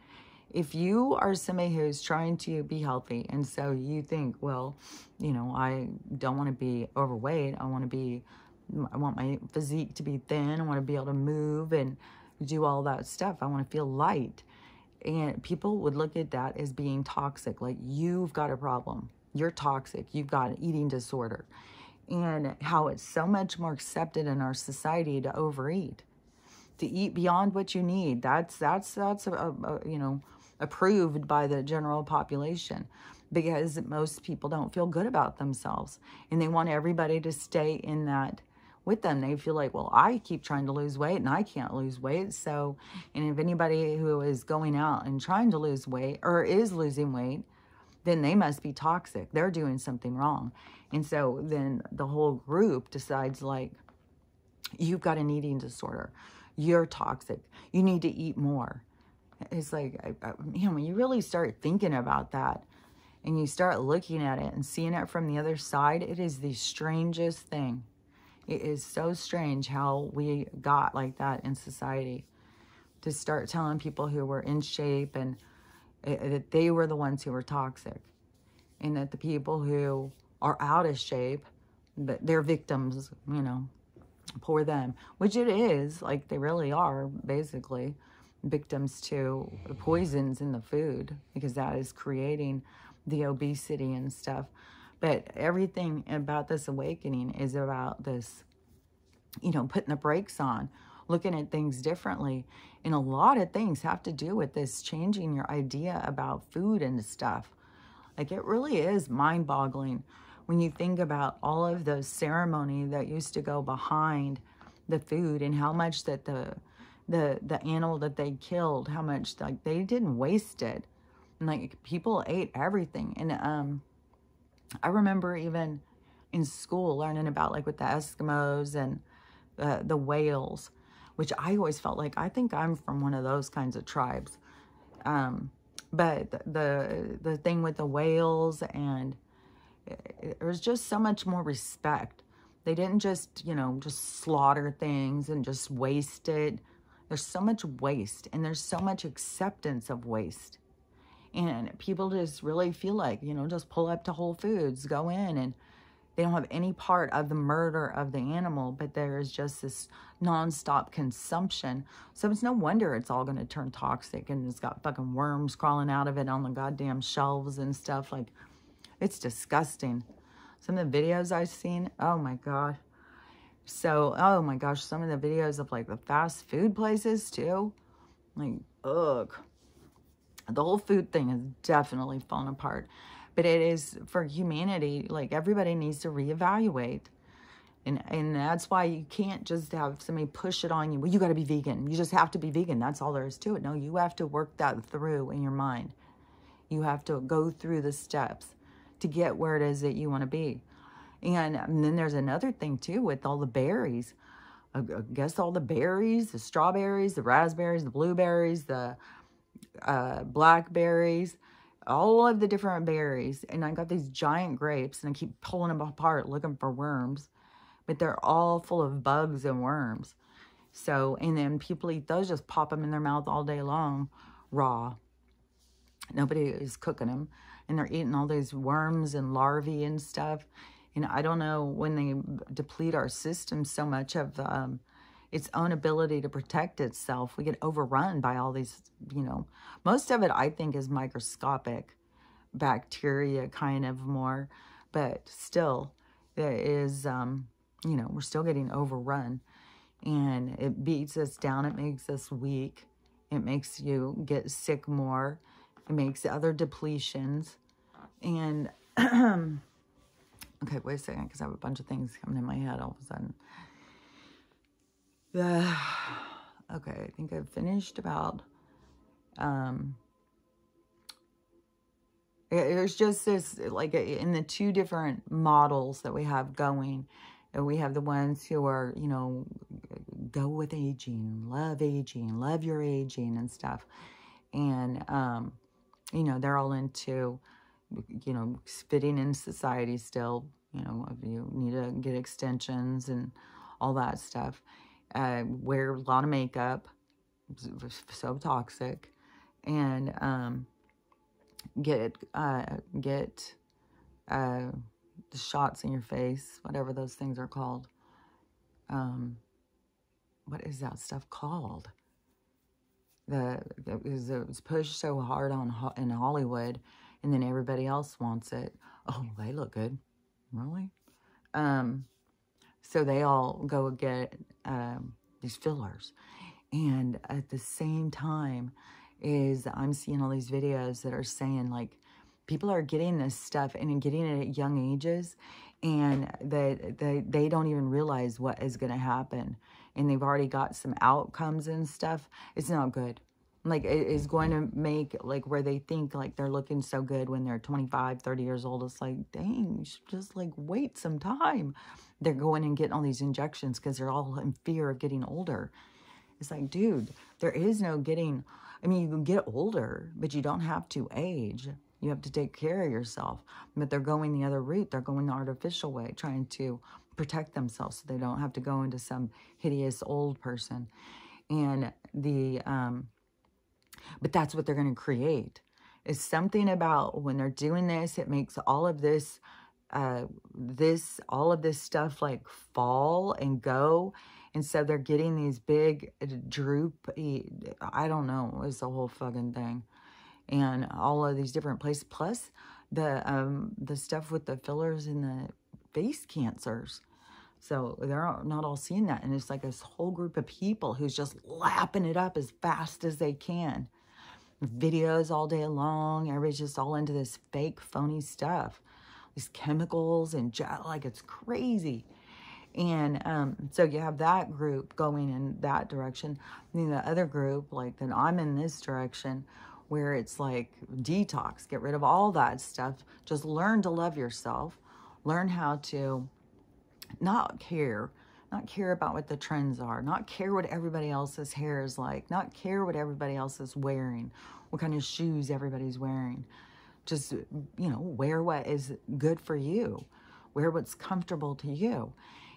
if you are somebody who's trying to be healthy and so you think, well, you know, I don't want to be overweight. I want to be I want my physique to be thin. I want to be able to move and do all that stuff. I want to feel light. And people would look at that as being toxic, like you've got a problem you're toxic, you've got an eating disorder, and how it's so much more accepted in our society to overeat, to eat beyond what you need. That's that's that's a, a, you know approved by the general population because most people don't feel good about themselves and they want everybody to stay in that with them. They feel like, well, I keep trying to lose weight and I can't lose weight. So, and if anybody who is going out and trying to lose weight or is losing weight, then they must be toxic. They're doing something wrong. And so then the whole group decides like, you've got an eating disorder. You're toxic. You need to eat more. It's like, I, I, man, when you really start thinking about that and you start looking at it and seeing it from the other side, it is the strangest thing. It is so strange how we got like that in society to start telling people who were in shape and Eh, eh, that they were the ones who were toxic. And that the people who are out of shape that they're victims you know poor them. Which it is like they really are basically victims to the poisons in the food because that is creating the obesity and stuff. But everything about this awakening is about this you know putting the brakes on looking at things differently. And a lot of things have to do with this changing your idea about food and stuff. Like it really is mind boggling when you think about all of the ceremony that used to go behind the food and how much that the the the animal that they killed how much like they didn't waste it. And like people ate everything. And um i remember even in school learning about like with the eskimos and uh, the whales which i always felt like i think i'm from one of those kinds of tribes. Um but the the thing with the whales and it, there was just so much more respect. They didn't just you know just slaughter things and just waste it. There's so much waste and there's so much acceptance of waste. And people just really feel like, you know, just pull up to Whole Foods, go in and they don't have any part of the murder of the animal, but there is just this nonstop consumption. So it's no wonder it's all going to turn toxic and it's got fucking worms crawling out of it on the goddamn shelves and stuff. Like, it's disgusting. Some of the videos I've seen, oh my God. So, oh my gosh, some of the videos of like the fast food places too. Like, ugh. The whole food thing has definitely fallen apart. But it is for humanity, like everybody needs to reevaluate. And, and that's why you can't just have somebody push it on you. Well, you got to be vegan. You just have to be vegan. That's all there is to it. No, you have to work that through in your mind. You have to go through the steps to get where it is that you want to be. And, and then there's another thing too with all the berries. I guess all the berries, the strawberries, the raspberries, the blueberries, the uh, blackberries, all of the different berries. And I got these giant grapes and I keep pulling them apart looking for worms. But they're all full of bugs and worms. So, and then people eat those, just pop them in their mouth all day long, raw. Nobody is cooking them. And they're eating all these worms and larvae and stuff And I don't know when they deplete our system so much of um, its own ability to protect itself. We get overrun by all these, you know, most of it I think is microscopic bacteria kind of more, but still there is, um, you know, we're still getting overrun and it beats us down. It makes us weak. It makes you get sick more. It makes other depletions. And Okay, wait a second, because I have a bunch of things coming in my head all of a sudden. Uh, okay, I think I've finished about, um, there's just this, like, in the two different models that we have going, and we have the ones who are, you know, go with aging, love aging, love your aging and stuff. And, um, you know, they're all into, you know, fitting in society still, you know, you need to get extensions and all that stuff. Uh, wear a lot of makeup, so toxic, and um, get uh, get uh, the shots in your face, whatever those things are called. Um, what is that stuff called? The, the it was pushed so hard on in Hollywood and then everybody else wants it. Oh, they look good. Really? Um, so they all go get um, these fillers. And at the same time is I'm seeing all these videos that are saying like people are getting this stuff and getting it at young ages and they, they, they don't even realize what is going to happen. And they've already got some outcomes and stuff. It's not good like it is going to make like where they think like they're looking so good when they're 25 30 years old it's like dang you should just like wait some time. They're going and getting all these injections because they're all in fear of getting older. It's like dude there is no getting i mean you can get older but you don't have to age. You have to take care of yourself. But they're going the other route. They're going the artificial way trying to protect themselves so they don't have to go into some hideous old person. And the um but that's what they're going to create. It's something about when they're doing this, it makes all of this, uh, this, all of this stuff like fall and go. And so they're getting these big uh, droop, I don't know, it's the whole fucking thing. And all of these different places, plus the, um, the stuff with the fillers and the face cancers. So they're not all seeing that. And it's like this whole group of people who's just lapping it up as fast as they can. videos all day long. Everybody's just all into this fake, phony stuff. These chemicals and like it's crazy. And um, so you have that group going in that direction. And then the other group, like then I'm in this direction where it's like detox, get rid of all that stuff. Just learn to love yourself. Learn how to not care, not care about what the trends are, not care what everybody else's hair is like, not care what everybody else is wearing, what kind of shoes everybody's wearing. Just, you know, wear what is good for you, wear what's comfortable to you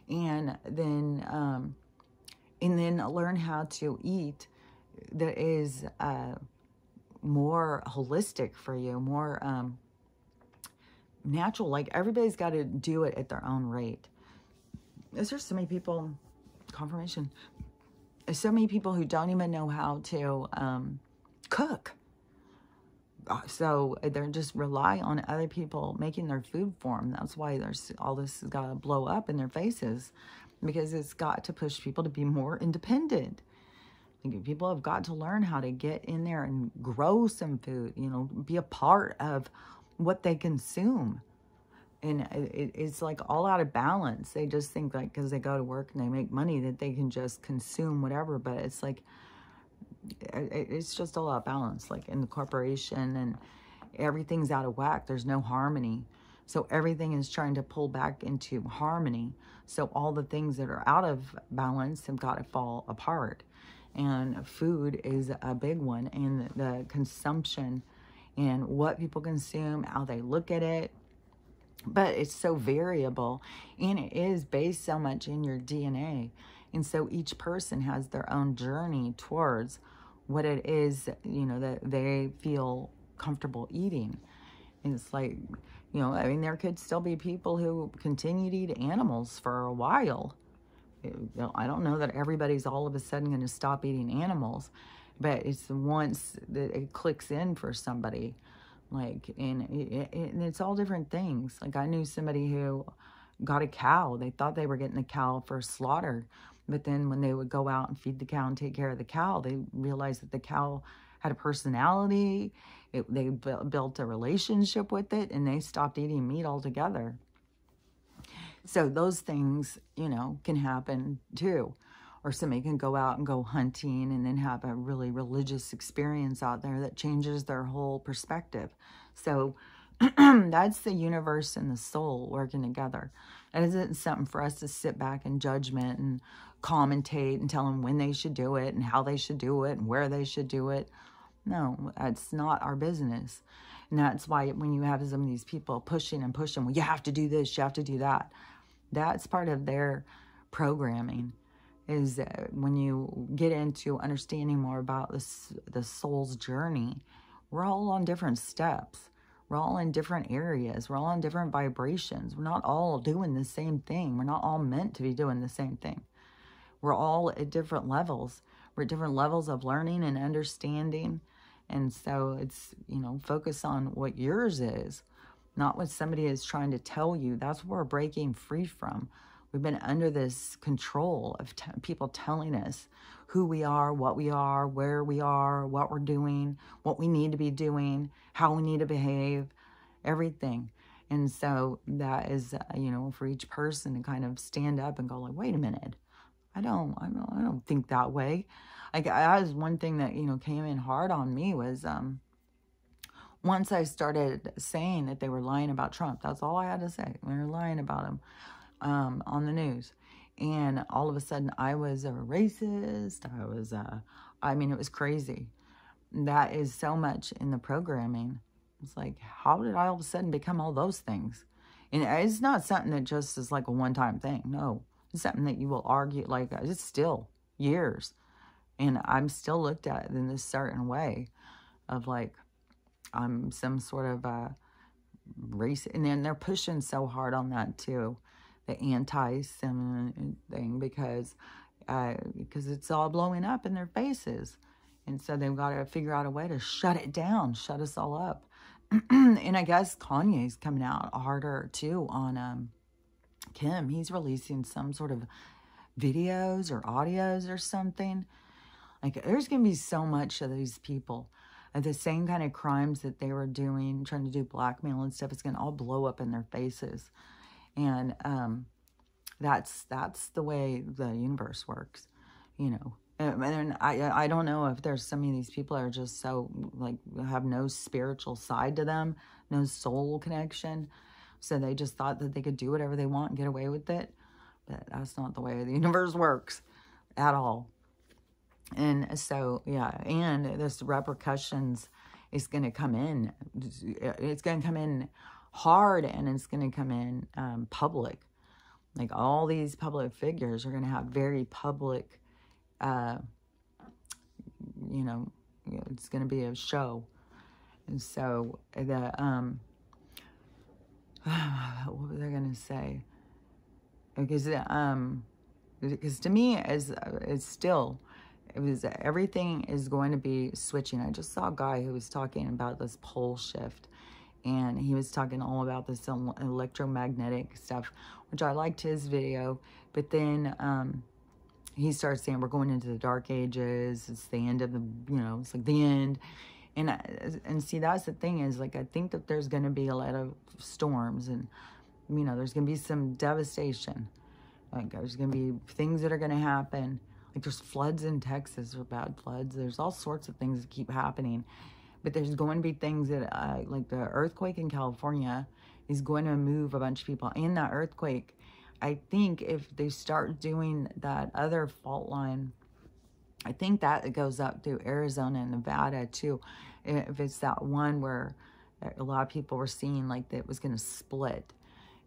and then um, and then learn how to eat that is uh, more holistic for you, more um, natural. Like everybody's got to do it at their own rate. Is there so many people? Confirmation. There's so many people who don't even know how to um, cook. Uh, so they're just rely on other people making their food for them. That's why there's all this has got to blow up in their faces because it's got to push people to be more independent. People have got to learn how to get in there and grow some food, you know, be a part of what they consume. And it, it's like all out of balance. They just think like because they go to work and they make money that they can just consume whatever. But it's like it's just all out of balance, like in the corporation and everything's out of whack. There's no harmony. So everything is trying to pull back into harmony. So all the things that are out of balance have got to fall apart. And food is a big one. And the consumption and what people consume, how they look at it. But it's so variable. And it is based so much in your DNA. And so each person has their own journey towards what it is, you know, that they feel comfortable eating. And it's like, you know, I mean, there could still be people who continue to eat animals for a while. I don't know that everybody's all of a sudden going to stop eating animals, but it's once that it clicks in for somebody. Like, and, it, and it's all different things. Like, I knew somebody who got a cow. They thought they were getting a cow for slaughter, but then when they would go out and feed the cow and take care of the cow, they realized that the cow had a personality. It, they built a relationship with it and they stopped eating meat altogether. So those things, you know, can happen too. Or somebody can go out and go hunting and then have a really religious experience out there that changes their whole perspective. So that's the universe and the soul working together. It isn't something for us to sit back in judgment and commentate and tell them when they should do it and how they should do it and where they should do it. No, that's not our business. And that's why when you have some of these people pushing and pushing, well, you have to do this, you have to do that. That's part of their programming is when you get into understanding more about this the soul's journey, we're all on different steps. We're all in different areas. We're all on different vibrations. We're not all doing the same thing. We're not all meant to be doing the same thing. We're all at different levels. We're at different levels of learning and understanding. And so it's, you know, focus on what yours is, not what somebody is trying to tell you. That's what we're breaking free from. We've been under this control of people telling us who we are, what we are, where we are, what we're doing, what we need to be doing, how we need to behave, everything. And so that is, uh, you know, for each person to kind of stand up and go like, wait a minute, I don't, I don't, I don't think that way. Like that was one thing that you know came in hard on me was um, once I started saying that they were lying about Trump. That's all I had to say. They were lying about him um, on the news, and all of a sudden I was a racist. I was, uh, I mean, it was crazy. That is so much in the programming. It's like, how did I all of a sudden become all those things? And it's not something that just is like a one time thing. No, it's something that you will argue, like, uh, it's still years. And I'm still looked at in this certain way of like, I'm some sort of a race. And then they're pushing so hard on that too, the anti-Semitic thing, because, uh, because it's all blowing up in their faces. And so they've got to figure out a way to shut it down, shut us all up. and I guess Kanye's coming out harder too on um, Kim. He's releasing some sort of videos or audios or something. Like, there's going to be so much of these people the same kind of crimes that they were doing, trying to do blackmail and stuff, it's going to all blow up in their faces. And um, that's that's the way the universe works, you know. And I I don't know if there's some of these people are just so like have no spiritual side to them, no soul connection, so they just thought that they could do whatever they want and get away with it. But that's not the way the universe works at all. And so, yeah, and this repercussions is going to come in. It's going to come in hard and it's going to come in um, public. Like all these public figures are going to have very public, uh, you know, it's going to be a show. And so the, um, what was I going to say? Because, um, because to me, as it's still, it was everything is going to be switching. I just saw a guy who was talking about this pole shift and he was talking all about this electromagnetic stuff, which I liked his video. But then um, he starts saying we're going into the dark ages. It's the end of the, you know, it's like the end. And and see, that's the thing is like I think that there's going to be a lot of storms and you know there's going to be some devastation. Like there's going to be things that are going to happen like there's floods in Texas or bad floods. There's all sorts of things that keep happening. But there's going to be things that, uh, like the earthquake in California is going to move a bunch of people. In that earthquake, I think if they start doing that other fault line, I think that it goes up through Arizona and Nevada too. If it's that one where a lot of people were seeing like that was going to split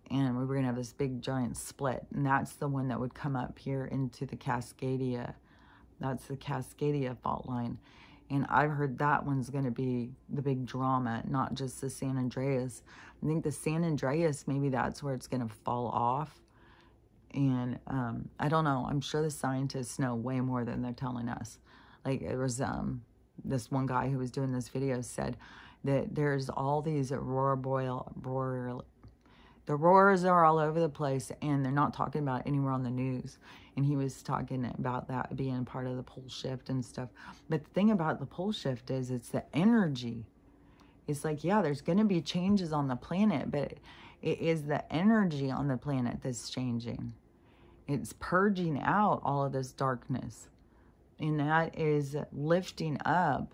and we were going to have this big giant split. And that's the one that would come up here into the Cascadia. That's the Cascadia fault line. And I've heard that one's going to be the big drama, not just the San Andreas. I think the San Andreas, maybe that's where it's going to fall off. And um, I don't know. I'm sure the scientists know way more than they're telling us. Like it was um, this one guy who was doing this video said that there's all these aurora boreal, the roars are all over the place and they're not talking about anywhere on the news. And he was talking about that being part of the pole shift and stuff. But the thing about the pole shift is it's the energy. It's like, yeah, there's going to be changes on the planet, but it is the energy on the planet that's changing. It's purging out all of this darkness. And that is lifting up,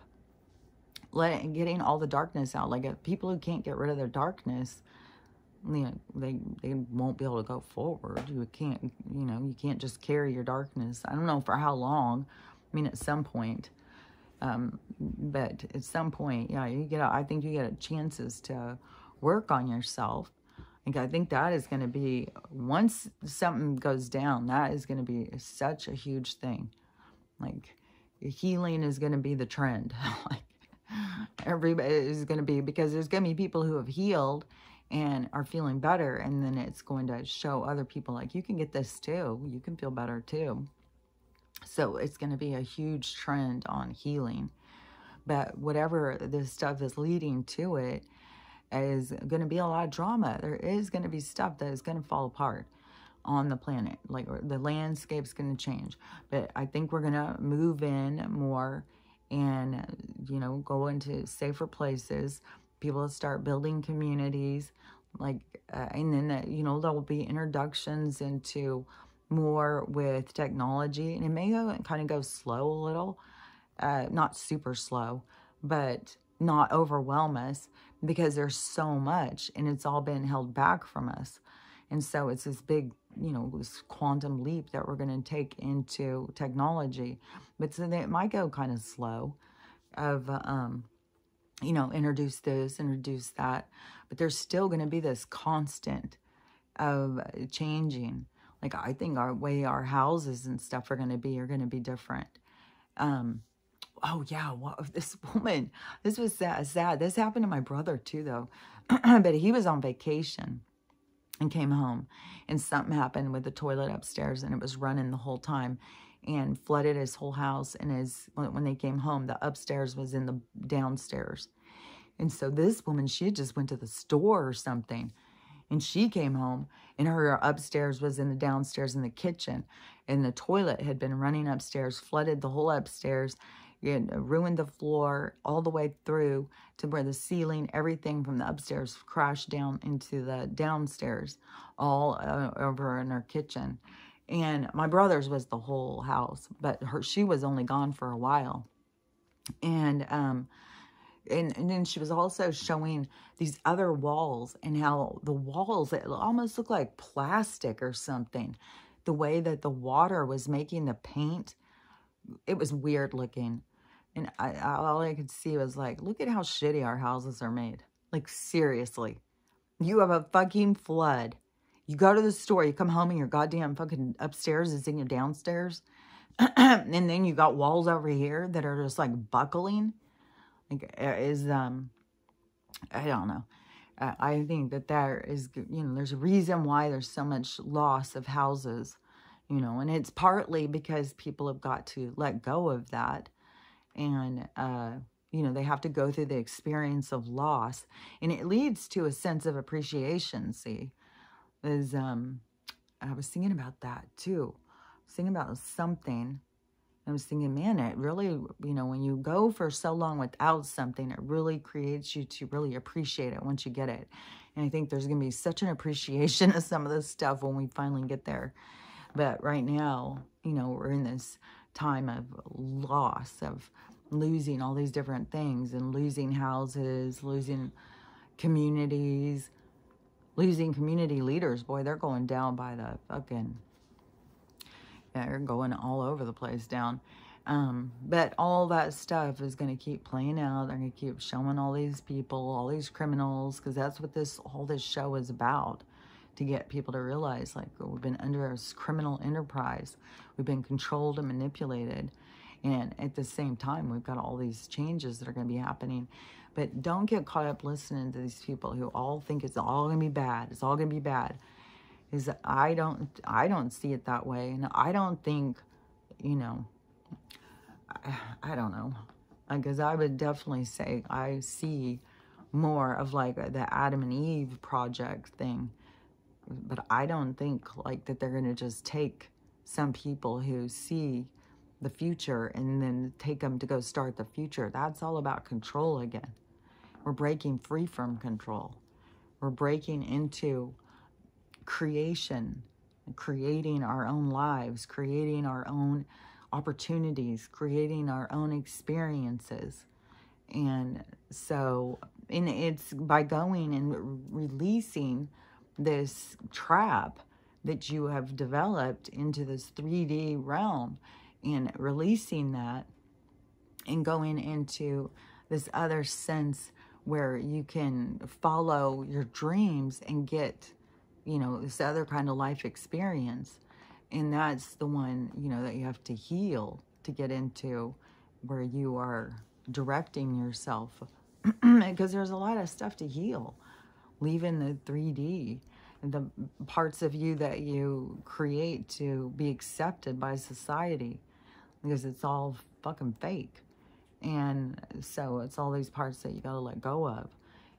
letting, getting all the darkness out. Like people who can't get rid of their darkness, you know, they they won't be able to go forward. You can't, you know, you can't just carry your darkness. I don't know for how long. I mean, at some point, um, but at some point, yeah, you get. I think you get chances to work on yourself. Like I think that is going to be once something goes down, that is going to be such a huge thing. Like healing is going to be the trend. like everybody is going to be because there's going to be people who have healed and are feeling better and then it's going to show other people like you can get this too. You can feel better too. So it's going to be a huge trend on healing. But whatever this stuff is leading to it is going to be a lot of drama. There is going to be stuff that is going to fall apart on the planet like the landscape's going to change. But i think we're going to move in more and you know go into safer places people start building communities like uh, and then uh, you know there will be introductions into more with technology and it may go and kind of go slow a little uh, not super slow but not overwhelm us because there's so much and it's all been held back from us. And so it's this big you know this quantum leap that we're going to take into technology. But so it might go kind of slow of um you know, introduce this, introduce that. But there's still going to be this constant of changing. Like I think our way our houses and stuff are going to be are going to be different. Um, oh yeah, what this woman? This was sad, sad. This happened to my brother too, though. but he was on vacation and came home, and something happened with the toilet upstairs, and it was running the whole time and flooded his whole house. And his when they came home, the upstairs was in the downstairs. And so this woman, she just went to the store or something. And she came home and her upstairs was in the downstairs in the kitchen. And the toilet had been running upstairs, flooded the whole upstairs. It ruined the floor all the way through to where the ceiling, everything from the upstairs crashed down into the downstairs, all uh, over in our kitchen. And my brother's was the whole house, but her she was only gone for a while. And um and, and then she was also showing these other walls and how the walls it almost looked like plastic or something. The way that the water was making the paint it was weird looking. And I, all i could see was like look at how shitty our houses are made. Like seriously. You have a fucking flood you go to the store you come home and your goddamn fucking upstairs is in your downstairs and then you got walls over here that are just like buckling like, uh, is, um, I don't know. Uh, I think that there is, you know, there's a reason why there's so much loss of houses, you know, and it's partly because people have got to let go of that. And, uh, you know, they have to go through the experience of loss. And it leads to a sense of appreciation, see. Is, um, I was thinking about that too. I was thinking about something I was thinking, man, it really, you know, when you go for so long without something, it really creates you to really appreciate it once you get it. And I think there's going to be such an appreciation of some of this stuff when we finally get there. But right now, you know, we're in this time of loss, of losing all these different things and losing houses, losing communities, losing community leaders. Boy, they're going down by the fucking they're going all over the place down. Um, but all that stuff is going to keep playing out. They're going to keep showing all these people, all these criminals, because that's what this all this show is about. To get people to realize, like, we've been under a criminal enterprise. We've been controlled and manipulated. And at the same time, we've got all these changes that are going to be happening. But don't get caught up listening to these people who all think it's all going to be bad. It's all going to be bad is I don't I don't see it that way and I don't think you know I, I don't know because I would definitely say I see more of like the Adam and Eve project thing but I don't think like that they're going to just take some people who see the future and then take them to go start the future that's all about control again we're breaking free from control we're breaking into creation, creating our own lives, creating our own opportunities, creating our own experiences. And so, and it's by going and releasing this trap that you have developed into this 3D realm and releasing that and going into this other sense where you can follow your dreams and get you know, this other kind of life experience. And that's the one, you know, that you have to heal to get into where you are directing yourself. because there's a lot of stuff to heal. Leaving the 3D, the parts of you that you create to be accepted by society. Because it's all fucking fake. And so it's all these parts that you got to let go of.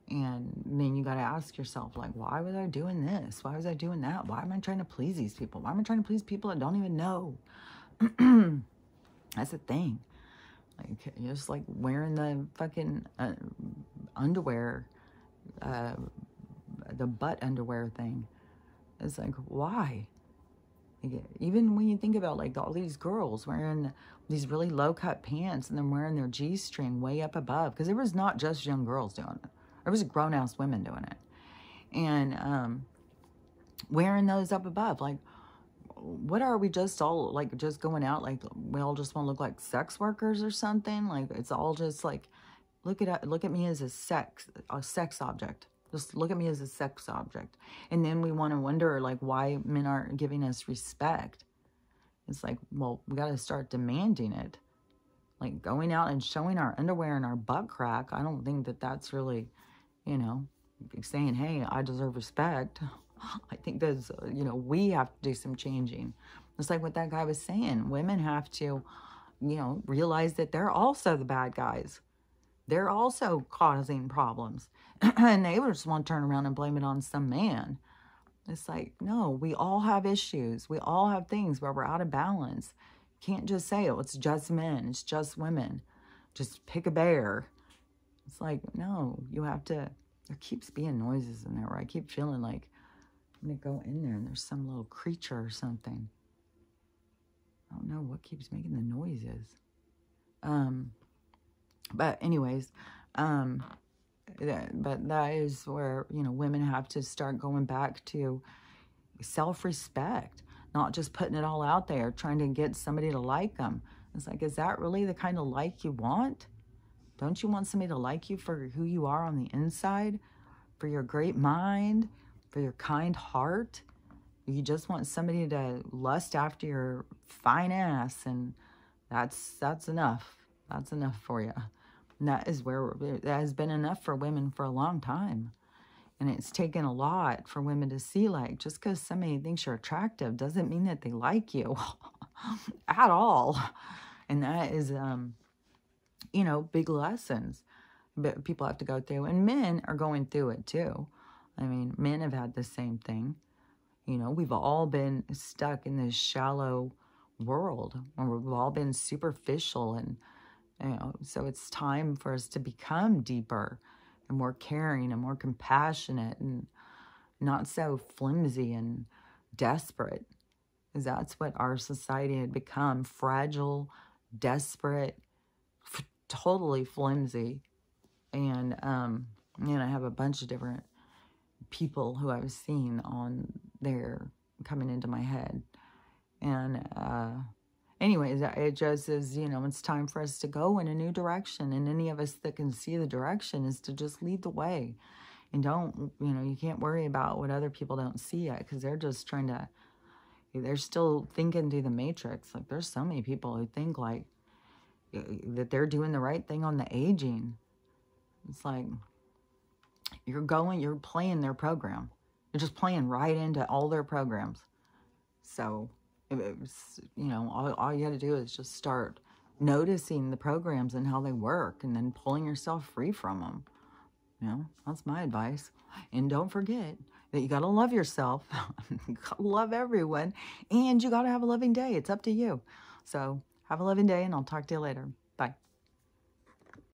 And then you got to ask yourself, like, why was I doing this? Why was I doing that? Why am I trying to please these people? Why am I trying to please people that don't even know? That's the thing. Like, just like wearing the fucking uh, underwear, uh, the butt underwear thing. It's like, why? Even when you think about like all these girls wearing these really low cut pants and then wearing their G string way up above, because it was not just young girls doing it. There was grown ass women doing it. And um, wearing those up above. Like, what are we just all like just going out like we all just want to look like sex workers or something? Like it's all just like look at look at me as a sex a sex object. Just look at me as a sex object. And then we want to wonder like why men aren't giving us respect. It's like, well, we got to start demanding it. Like going out and showing our underwear and our butt crack, I don't think that that's really you know, saying, hey, I deserve respect. I think there's, you know, we have to do some changing. It's like what that guy was saying. Women have to, you know, realize that they're also the bad guys. They're also causing problems. and they just want to turn around and blame it on some man. It's like, no, we all have issues. We all have things where we're out of balance. Can't just say, oh, it's just men, it's just women. Just pick a bear. It's like, no, you have to, there keeps being noises in there where I keep feeling like I'm going to go in there and there's some little creature or something. I don't know what keeps making the noises. Um, but anyways, um, but that is where, you know, women have to start going back to self-respect, not just putting it all out there, trying to get somebody to like them. It's like, is that really the kind of like you want? Don't you want somebody to like you for who you are on the inside? For your great mind? For your kind heart? You just want somebody to lust after your fine ass and that's that's enough. That's enough for you. And that is where that has been enough for women for a long time. And it's taken a lot for women to see like just because somebody thinks you're attractive doesn't mean that they like you at all. And that is, um, you know, big lessons but people have to go through. And men are going through it too. I mean, men have had the same thing. You know, we've all been stuck in this shallow world where we've all been superficial and you know, so it's time for us to become deeper and more caring and more compassionate and not so flimsy and desperate. Because that's what our society had become fragile, desperate, totally flimsy. And, um, and I have a bunch of different people who I've seen on there coming into my head. And, uh, anyways, it just is, you know, it's time for us to go in a new direction. And any of us that can see the direction is to just lead the way. And don't, you know, you can't worry about what other people don't see yet because they're just trying to, they're still thinking through the matrix. Like there's so many people who think like that they're doing the right thing on the aging. It's like you're going, you're playing their program. You're just playing right into all their programs. So, it was, you know, all, all you got to do is just start noticing the programs and how they work and then pulling yourself free from them. You know, that's my advice. And don't forget that you got to love yourself, love everyone, and you got to have a loving day. It's up to you. So have a loving day, and I'll talk to you later. Bye.